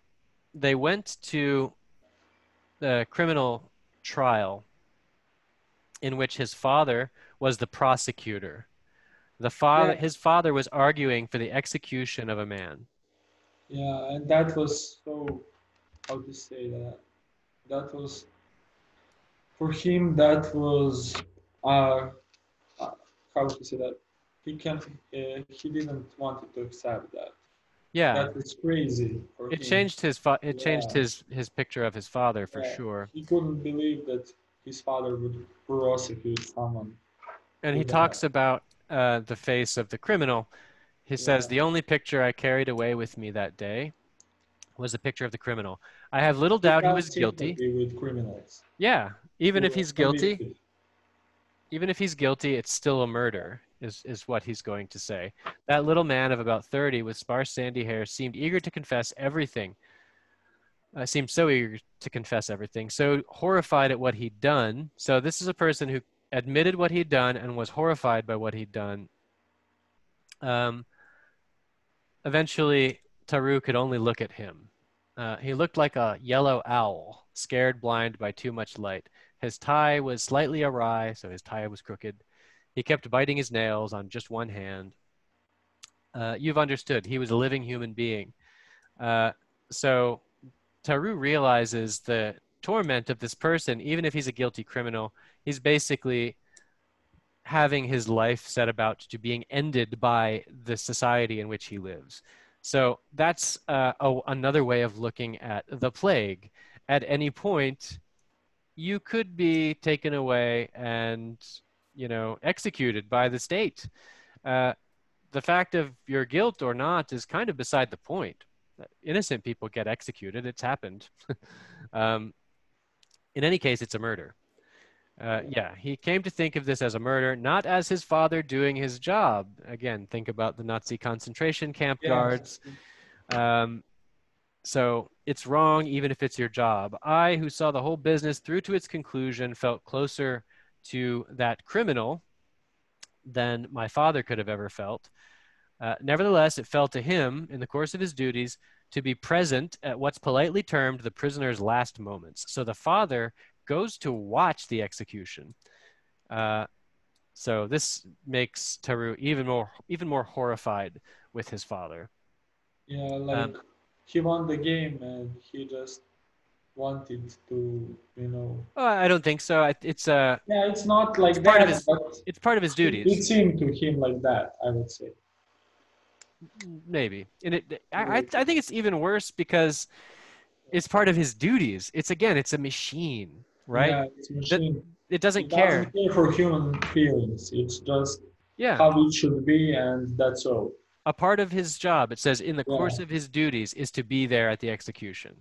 they went to the criminal trial in which his father was the prosecutor. The father, Yeah. his father was arguing for the execution of a man. yeah, and that was so. How to say that? That was for him. That was uh, uh how to say that? He can. Uh, he didn't want to accept that. Yeah, That was crazy for it him. changed his fa- it changed his his picture of his father for Yeah. sure. He couldn't believe that his father would prosecute someone. And he Yeah. talks about uh, the face of the criminal. He says Yeah. the only picture I carried away with me that day was a picture of the criminal. I have little doubt he was guilty. with criminals. Yeah, even if he's guilty. Even if he's guilty, it's still a murder, is, is what he's going to say. That little man of about 30 with sparse sandy hair seemed eager to confess everything. Uh, seemed so eager to confess everything, so horrified at what he'd done. So, this is a person who admitted what he'd done and was horrified by what he'd done. Um, eventually, Tarrou could only look at him. Uh, he looked like a yellow owl, scared blind by too much light. His tie was slightly awry, so his tie was crooked. He kept biting his nails on just one hand. Uh, you've understood. He was a living human being. Uh, so Tarrou realizes the torment of this person, even if he's a guilty criminal. He's basically having his life set about to being ended by the society in which he lives. So that's uh, a, another way of looking at the plague. At any point, you could be taken away and, you know, executed by the state. Uh, the fact of your guilt or not is kind of beside the point. Innocent people get executed. It's happened. um, in any case, it's a murder. Uh, yeah, he came to think of this as a murder, not as his father doing his job. Again, think about the Nazi concentration camp yes. guards. Um, so it's wrong, even if it's your job. I, who saw the whole business through to its conclusion, felt closer to that criminal than my father could have ever felt. Uh, nevertheless, it fell to him, in the course of his duties, to be present at what's politely termed the prisoner's last moments. So the father goes to watch the execution. Uh, so this makes Tarrou even more even more horrified with his father. Yeah, like um, he won the game and he just wanted to, you know. Oh, I don't think so. It's uh. Yeah, it's not like it's that. Part of his, it's part of his duties. It seemed to him like that. I would say. Maybe, and it. I I think it's even worse because it's part of his duties. It's again, it's a machine right? Yeah, it's a machine. It, doesn't, it doesn't care. care for human feelings. It's just yeah. how it should be, and that's all. A part of his job, it says, in the yeah. course of his duties, is to be there at the execution.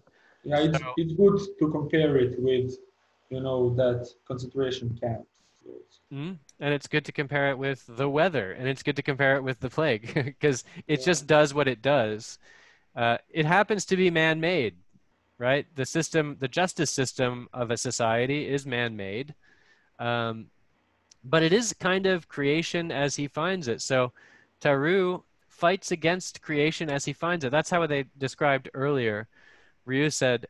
Yeah, it's, so, it's good to compare it with, you know, that concentration camp. Mm-hmm. And it's good to compare it with the weather, and it's good to compare it with the plague, because it yeah. just does what it does. Uh, it happens to be man-made right? The system, the justice system of a society is man-made, um, but it is kind of creation as he finds it. So Tarrou fights against creation as he finds it. That's how they described earlier. Rieux said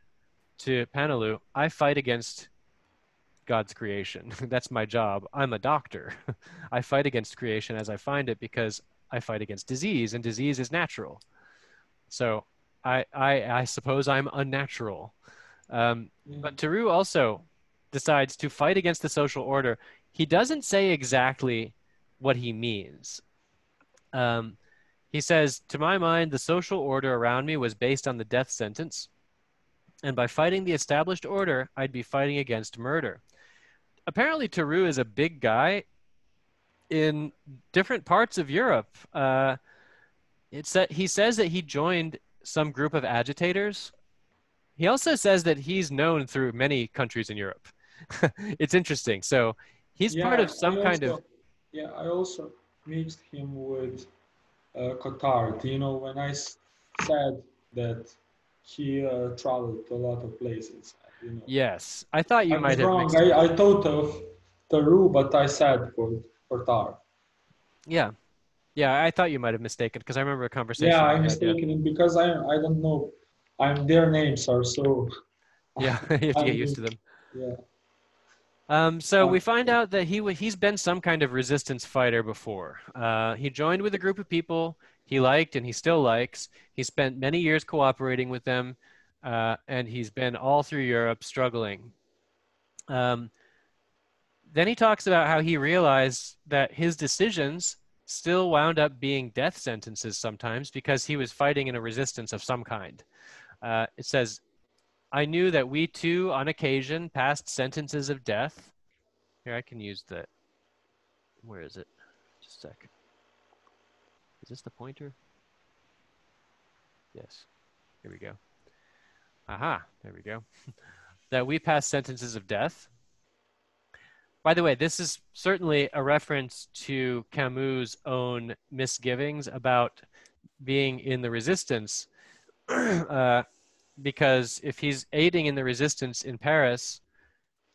to Paneloux, I fight against God's creation. That's my job. I'm a doctor. I fight against creation as I find it because I fight against disease, and disease is natural. So I, I, I suppose I'm unnatural. Um, But Tarrou also decides to fight against the social order. He doesn't say exactly what he means. Um, he says, To my mind, the social order around me was based on the death sentence. And by fighting the established order, I'd be fighting against murder. Apparently, Tarrou is a big guy in different parts of Europe. Uh, it's that he says that he joined some group of agitators. He also says that he's known through many countries in Europe. it's interesting. So he's yeah, part of some kind of. Yeah, I also mixed him with uh, Cottard. You know, when I said that he uh, traveled to a lot of places. You know. Yes, I thought you I might have. Wrong. I, I thought of Tarrou, but I said for Cottard. Yeah, yeah, I thought you might have mistaken because I remember a conversation. Yeah, I'm mistaken it because I I don't know. I'm their names are so. Yeah, you have to get used to them. Yeah. Um, so we find out that he he's been some kind of resistance fighter before. Uh, he joined with a group of people he liked and he still likes. He spent many years cooperating with them, uh, and he's been all through Europe struggling. Um, then he talks about how he realized that his decisions still wound up being death sentences sometimes because he was fighting in a resistance of some kind. Uh, it says, I knew that we too, on occasion, passed sentences of death. Here, I can use the. Where is it? Just a sec. Is this the pointer? Yes. Here we go. Aha, there we go. that we passed sentences of death by the way, this is certainly a reference to Camus' own misgivings about being in the resistance, uh, because if he's aiding in the resistance in Paris,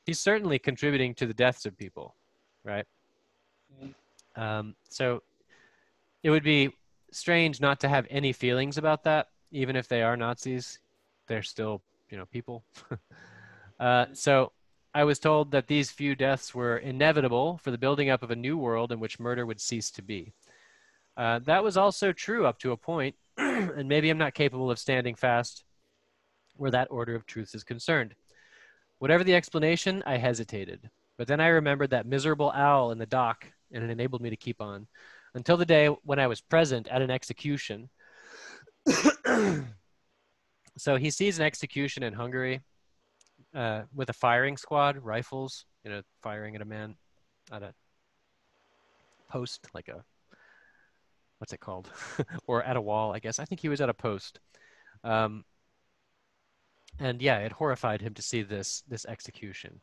he's certainly contributing to the deaths of people, right? Mm-hmm. Um, so it would be strange not to have any feelings about that, even if they are Nazis. They're still, you know, people. uh, so I was told that these few deaths were inevitable for the building up of a new world in which murder would cease to be. Uh, that was also true up to a point, and maybe I'm not capable of standing fast where that order of truths is concerned. Whatever the explanation, I hesitated. But then I remembered that miserable owl in the dock, and it enabled me to keep on until the day when I was present at an execution. so he sees an execution in Hungary uh, with a firing squad, rifles, you know, firing at a man at a post, like a what's it called, or at a wall, I guess. I think he was at a post. Um, and yeah, it horrified him to see this this execution.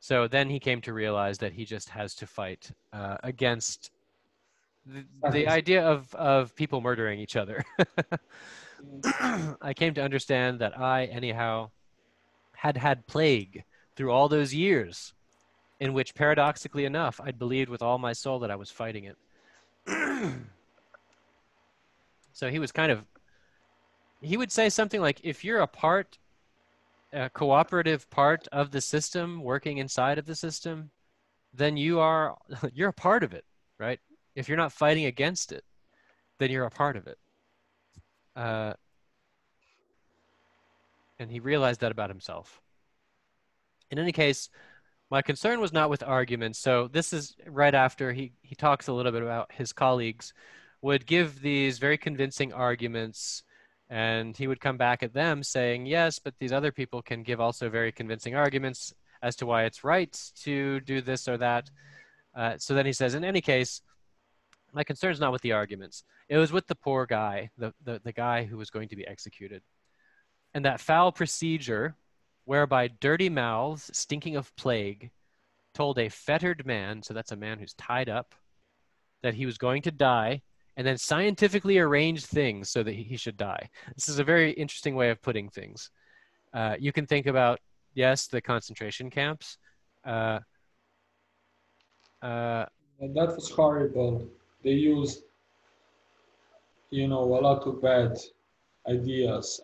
So then he came to realize that he just has to fight uh, against the, the idea of, of people murdering each other. I came to understand that I, anyhow, had had plague through all those years in which, paradoxically enough, I'd believed with all my soul that I was fighting it. so he was kind of, he would say something like, if you're a part, a cooperative part of the system, working inside of the system, then you are, you're a part of it, right? if you're not fighting against it, then you're a part of it. Uh, and he realized that about himself. In any case, my concern was not with arguments. So this is right after he, he talks a little bit about his colleagues would give these very convincing arguments and he would come back at them saying, yes, but these other people can give also very convincing arguments as to why it's right to do this or that. Uh, so then he says, in any case, my concern is not with the arguments. It was with the poor guy, the, the, the guy who was going to be executed. And that foul procedure whereby dirty mouths, stinking of plague, told a fettered man, so that's a man who's tied up, that he was going to die, and then scientifically arranged things so that he should die. This is a very interesting way of putting things. Uh, you can think about, yes, the concentration camps. Uh, uh, that was horrible they used, you know a lot of bad ideas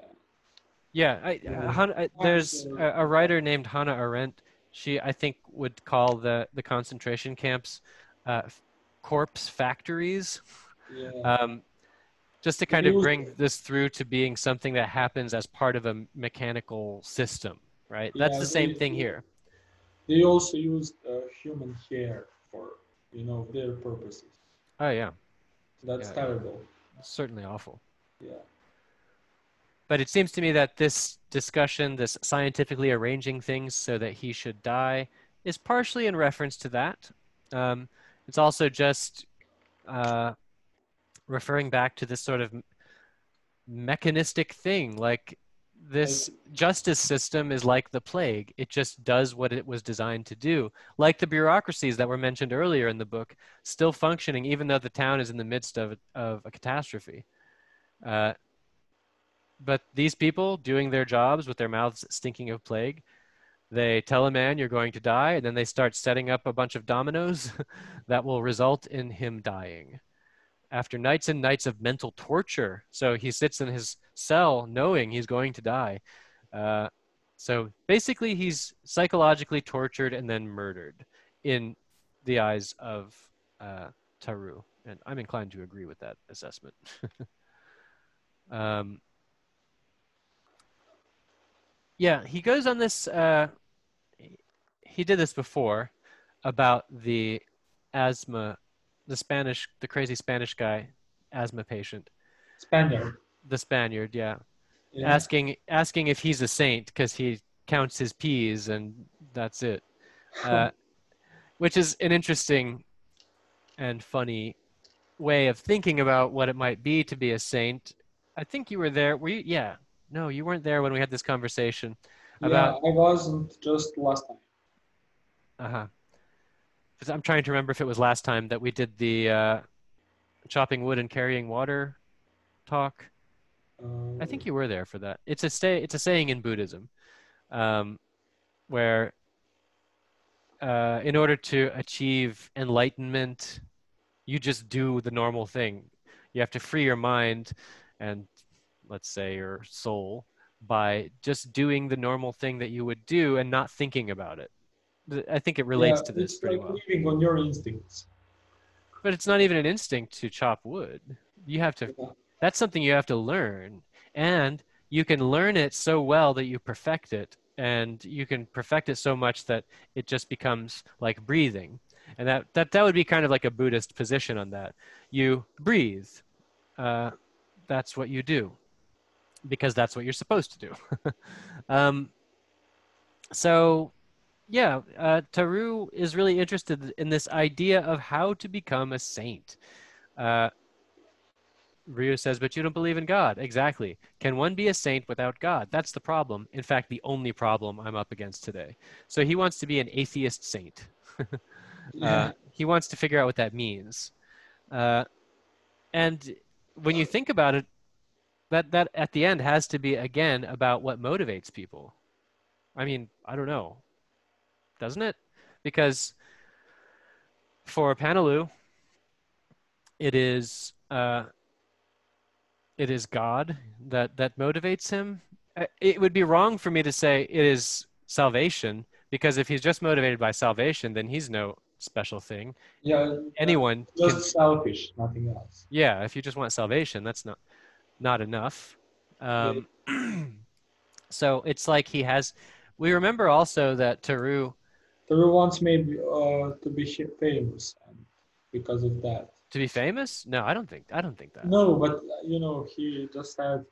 yeah, I, uh, Hannah, there's a, a, writer named Hannah Arendt. She, I think, would call the, the concentration camps uh, corpse factories. Yeah. Um, just to kind of bring this through to being something that happens as part of a mechanical system, right? That's yeah, the same they, thing here. They also used uh, human hair for, you know, their purposes. Oh yeah. That's yeah, terrible. It's certainly awful. Yeah. But it seems to me that this discussion, this scientifically arranging things so that he should die, is partially in reference to that. Um, it's also just uh, referring back to this sort of mechanistic thing, like this justice system is like the plague. It just does what it was designed to do. Like the bureaucracies that were mentioned earlier in the book, still functioning even though the town is in the midst of, of a catastrophe. Uh, but these people doing their jobs with their mouths stinking of plague, they tell a man you're going to die, and then they start setting up a bunch of dominoes that will result in him dying after nights and nights of mental torture. So he sits in his cell knowing he's going to die. Uh, so basically, he's psychologically tortured and then murdered in the eyes of uh, Tarrou. And I'm inclined to agree with that assessment. um, yeah, he goes on this. Uh, he did this before about the asthma the Spanish, the crazy Spanish guy, asthma patient. Spaniard. The Spaniard, yeah. yeah. Asking asking if he's a saint because he counts his peas and that's it. Uh, which is an interesting and funny way of thinking about what it might be to be a saint. I think you were there. Were you? Yeah. No, you weren't there when we had this conversation. About... Yeah, I wasn't just last time. Uh huh. I'm trying to remember if it was last time that we did the uh, chopping wood and carrying water talk. Um, I think you were there for that. It's a stay. It's a saying in Buddhism, um, where uh, in order to achieve enlightenment, you just do the normal thing. You have to free your mind and let's say your soul by just doing the normal thing that you would do and not thinking about it. I think it relates yeah, to this pretty like well. living on your instincts. But it's not even an instinct to chop wood. You have to Yeah. that's something you have to learn. And you can learn it so well that you perfect it and you can perfect it so much that it just becomes like breathing. And that that, that would be kind of like a Buddhist position on that. You breathe. Uh, that's what you do because that's what you're supposed to do. um, so, yeah, uh, Tarrou is really interested in this idea of how to become a saint. Uh, Rieux says, but you don't believe in God. Exactly. Can one be a saint without God? That's the problem. In fact, the only problem I'm up against today. So he wants to be an atheist saint. Yeah. Uh, he wants to figure out what that means. Uh, and when you think about it, that, that at the end has to be, again, about what motivates people. I mean, I don't know. Doesn't it? Because for Paneloux, it is uh, it is God that that motivates him. Uh, It would be wrong for me to say it is salvation because if he's just motivated by salvation, then he's no special thing. yeah. Anyone can Just selfish, nothing else. yeah if you just want salvation that's not not enough um, so it's like he has we remember also that Tarrou Tarrou wants maybe uh, to be famous, and because of that. to be famous no i don't think i don't think that No, but uh, you know, he just said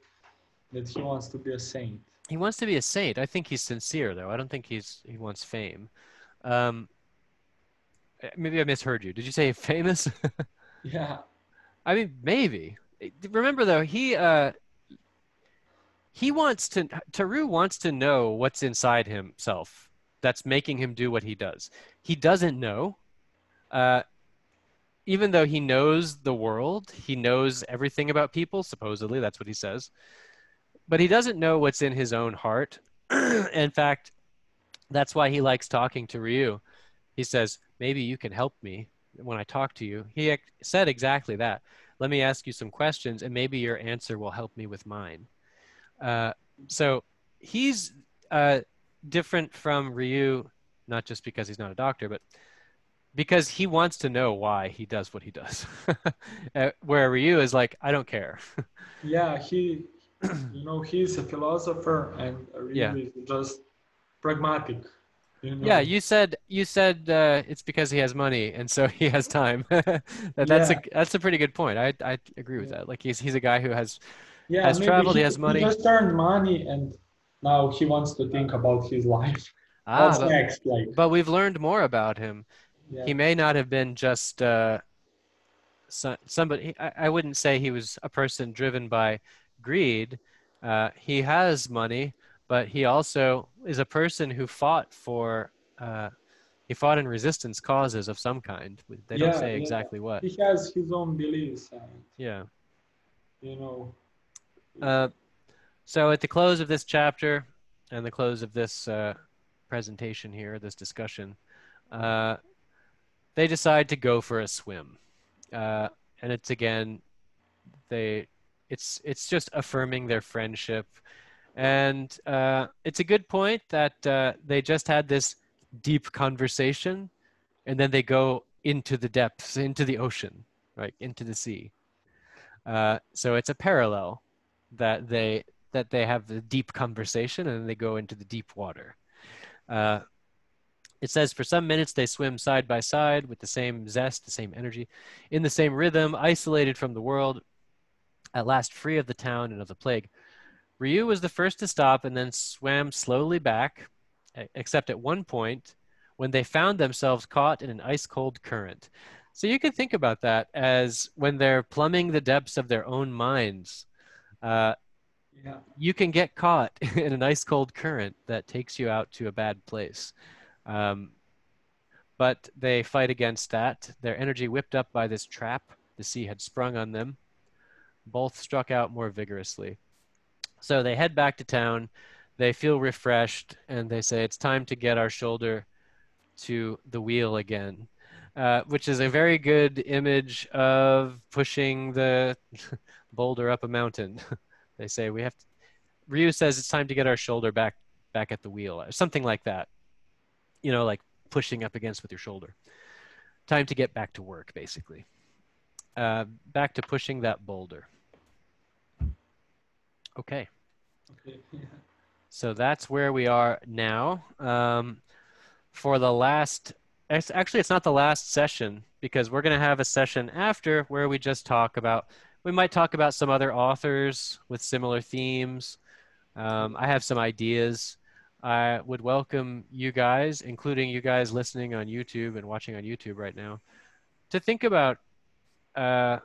that he wants to be a saint. he wants to be a saint i think he's sincere though i don't think he's he wants fame um, maybe i misheard you did you say famous Yeah. I mean, maybe. Remember though, he uh he wants to Tarrou wants to know what's inside himself that's making him do what he does. He doesn't know. Uh even though he knows the world, he knows everything about people, supposedly, that's what he says. But he doesn't know what's in his own heart. in fact, that's why he likes talking to Rieux. He says, Maybe you can help me when I talk to you. He ex- said exactly that. Let me ask you some questions, and maybe your answer will help me with mine. Uh, so he's uh, different from Rieux, not just because he's not a doctor, but because he wants to know why he does what he does. Uh, Where Rieux is like, I don't care. Yeah, he, you know, he's a philosopher and Rieux Yeah. is just pragmatic. You know? Yeah, you said you said uh, it's because he has money and so he has time. that, that's Yeah. a that's a pretty good point. I I agree with Yeah. that. Like he's he's a guy who has yeah, has traveled, he has money. He just earned money and now he wants to think about his life. ah, What's but, next? Like, but we've learned more about him. yeah. He may not have been just uh, so, somebody. I, I wouldn't say he was a person driven by greed. Uh, he has money, but he also is a person who fought for. Uh, he fought in resistance causes of some kind. They don't Yeah, say yeah. exactly what. he has his own beliefs and, Yeah. you know, Uh, so at the close of this chapter and the close of this uh, presentation here, this discussion, uh, they decide to go for a swim, uh, and it's again, they, it's it's just affirming their friendship, and uh, it's a good point that uh, they just had this deep conversation, and then they go into the depths, into the ocean, right, into the sea. Uh, so it's a parallel that they that they have the deep conversation and then they go into the deep water. Uh, it says for some minutes they swim side by side with the same zest, the same energy, in the same rhythm, isolated from the world, at last free of the town and of the plague. Rieux was the first to stop and then swam slowly back, except at one point when they found themselves caught in an ice cold current. So you can think about that as when they're plumbing the depths of their own minds. Uh, you can get caught in an ice cold current that takes you out to a bad place. Um, but they fight against that. Their energy whipped up by this trap the sea had sprung on them. Both struck out more vigorously. So they head back to town. They feel refreshed and they say, It's time to get our shoulder to the wheel again. uh, which is a very good image of pushing the boulder up a mountain. they say we have to, Rieux says it's time to get our shoulder back back at the wheel, or something like that. You know, like pushing up against with your shoulder. Time to get back to work, basically. Uh, back to pushing that boulder. Okay. Okay. Yeah. So that's where we are now. Um, for the last, actually, it's not the last session because we're going to have a session after where we just talk about, we might talk about some other authors with similar themes. Um, I have some ideas. I would welcome you guys, including you guys listening on YouTube and watching on YouTube right now, to think about. Uh,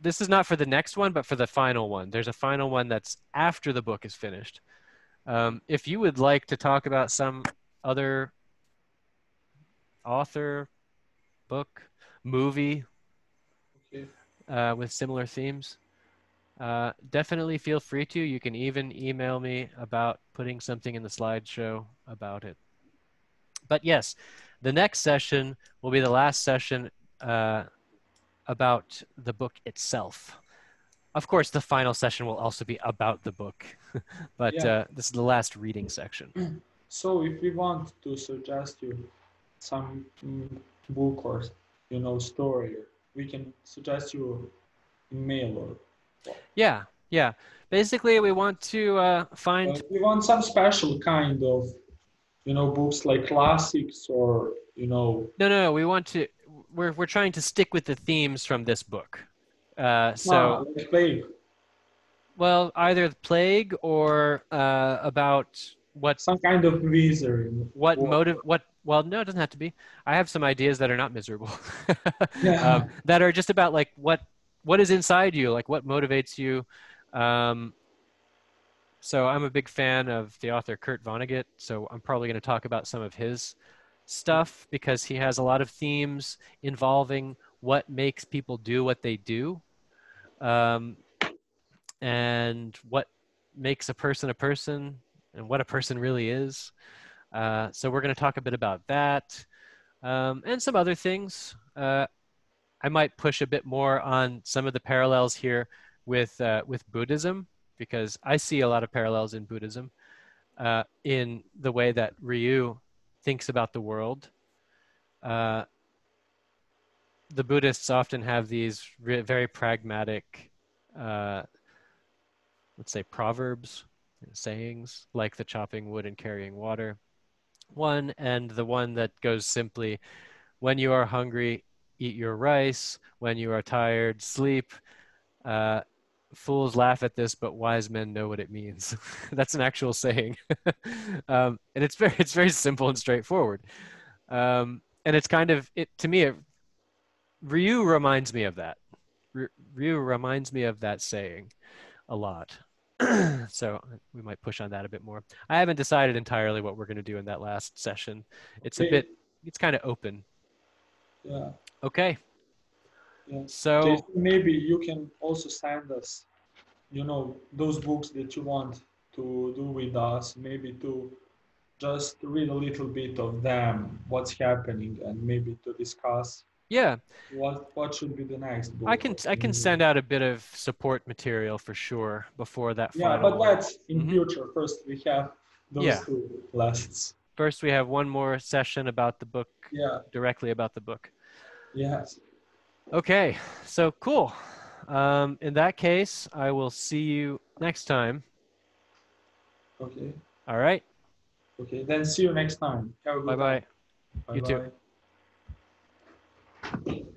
this is not for the next one, but for the final one. There's a final one that's after the book is finished. Um, if you would like to talk about some other author, book, movie. Uh, with similar themes, uh, definitely feel free to. You can even email me about putting something in the slideshow about it. But yes, the next session will be the last session uh, about the book itself. Of course, the final session will also be about the book, but Yeah. uh, this is the last reading section. So if we want to suggest you some mm, book or you know story, we can suggest you in mail or Yeah, yeah. Basically, we want to uh, find. But we want some special kind of you know books like classics or you know No, no, no. We want to. We're we're trying to stick with the themes from this book. Uh, so, ah, like plague. well, either the plague or uh, about what some kind of wizard. what motive what well no it doesn't have to be. I have some ideas that are not miserable. Yeah. um, that are just about like what what is inside you? Like what motivates you? Um, so i'm a big fan of the author kurt vonnegut so i'm probably going to talk about some of his stuff because he has a lot of themes involving what makes people do what they do um, and what makes a person a person and what a person really is uh, so we're going to talk a bit about that um, and some other things. Uh, I might push a bit more on some of the parallels here with uh, with Buddhism because I see a lot of parallels in Buddhism uh, in the way that Rieux thinks about the world. Uh, the Buddhists often have these very pragmatic, let's say, proverbs, and sayings like the chopping wood and carrying water one and the one that goes simply when you are hungry eat your rice. When you are tired sleep. Uh, fools laugh at this but wise men know what it means. That's an actual saying. Um, and it's very it's very simple and straightforward. Um, and it's kind of it to me it, Rieux reminds me of that. R- Rieux reminds me of that saying a lot so uh, we might push on that a bit more. I haven't decided entirely what we're going to do in that last session. It's a bit, it's kind of open. Yeah. Okay. Yeah. So Jason, maybe you can also send us, you know, those books that you want to do with us. Maybe to just read a little bit of them, what's happening, and maybe to discuss yeah, what what should be the next book. I can I can Mm. send out a bit of support material for sure before that Yeah, but that's in Mhm. future. First, we have those Yeah. two lists. First, we have one more session about the book, Yeah. directly about the book. Yes. Okay, so cool. Um, in that case, I will see you next time. Okay. All right. Okay. Then see you next time. Have a good Bye bye. You too. Thank you.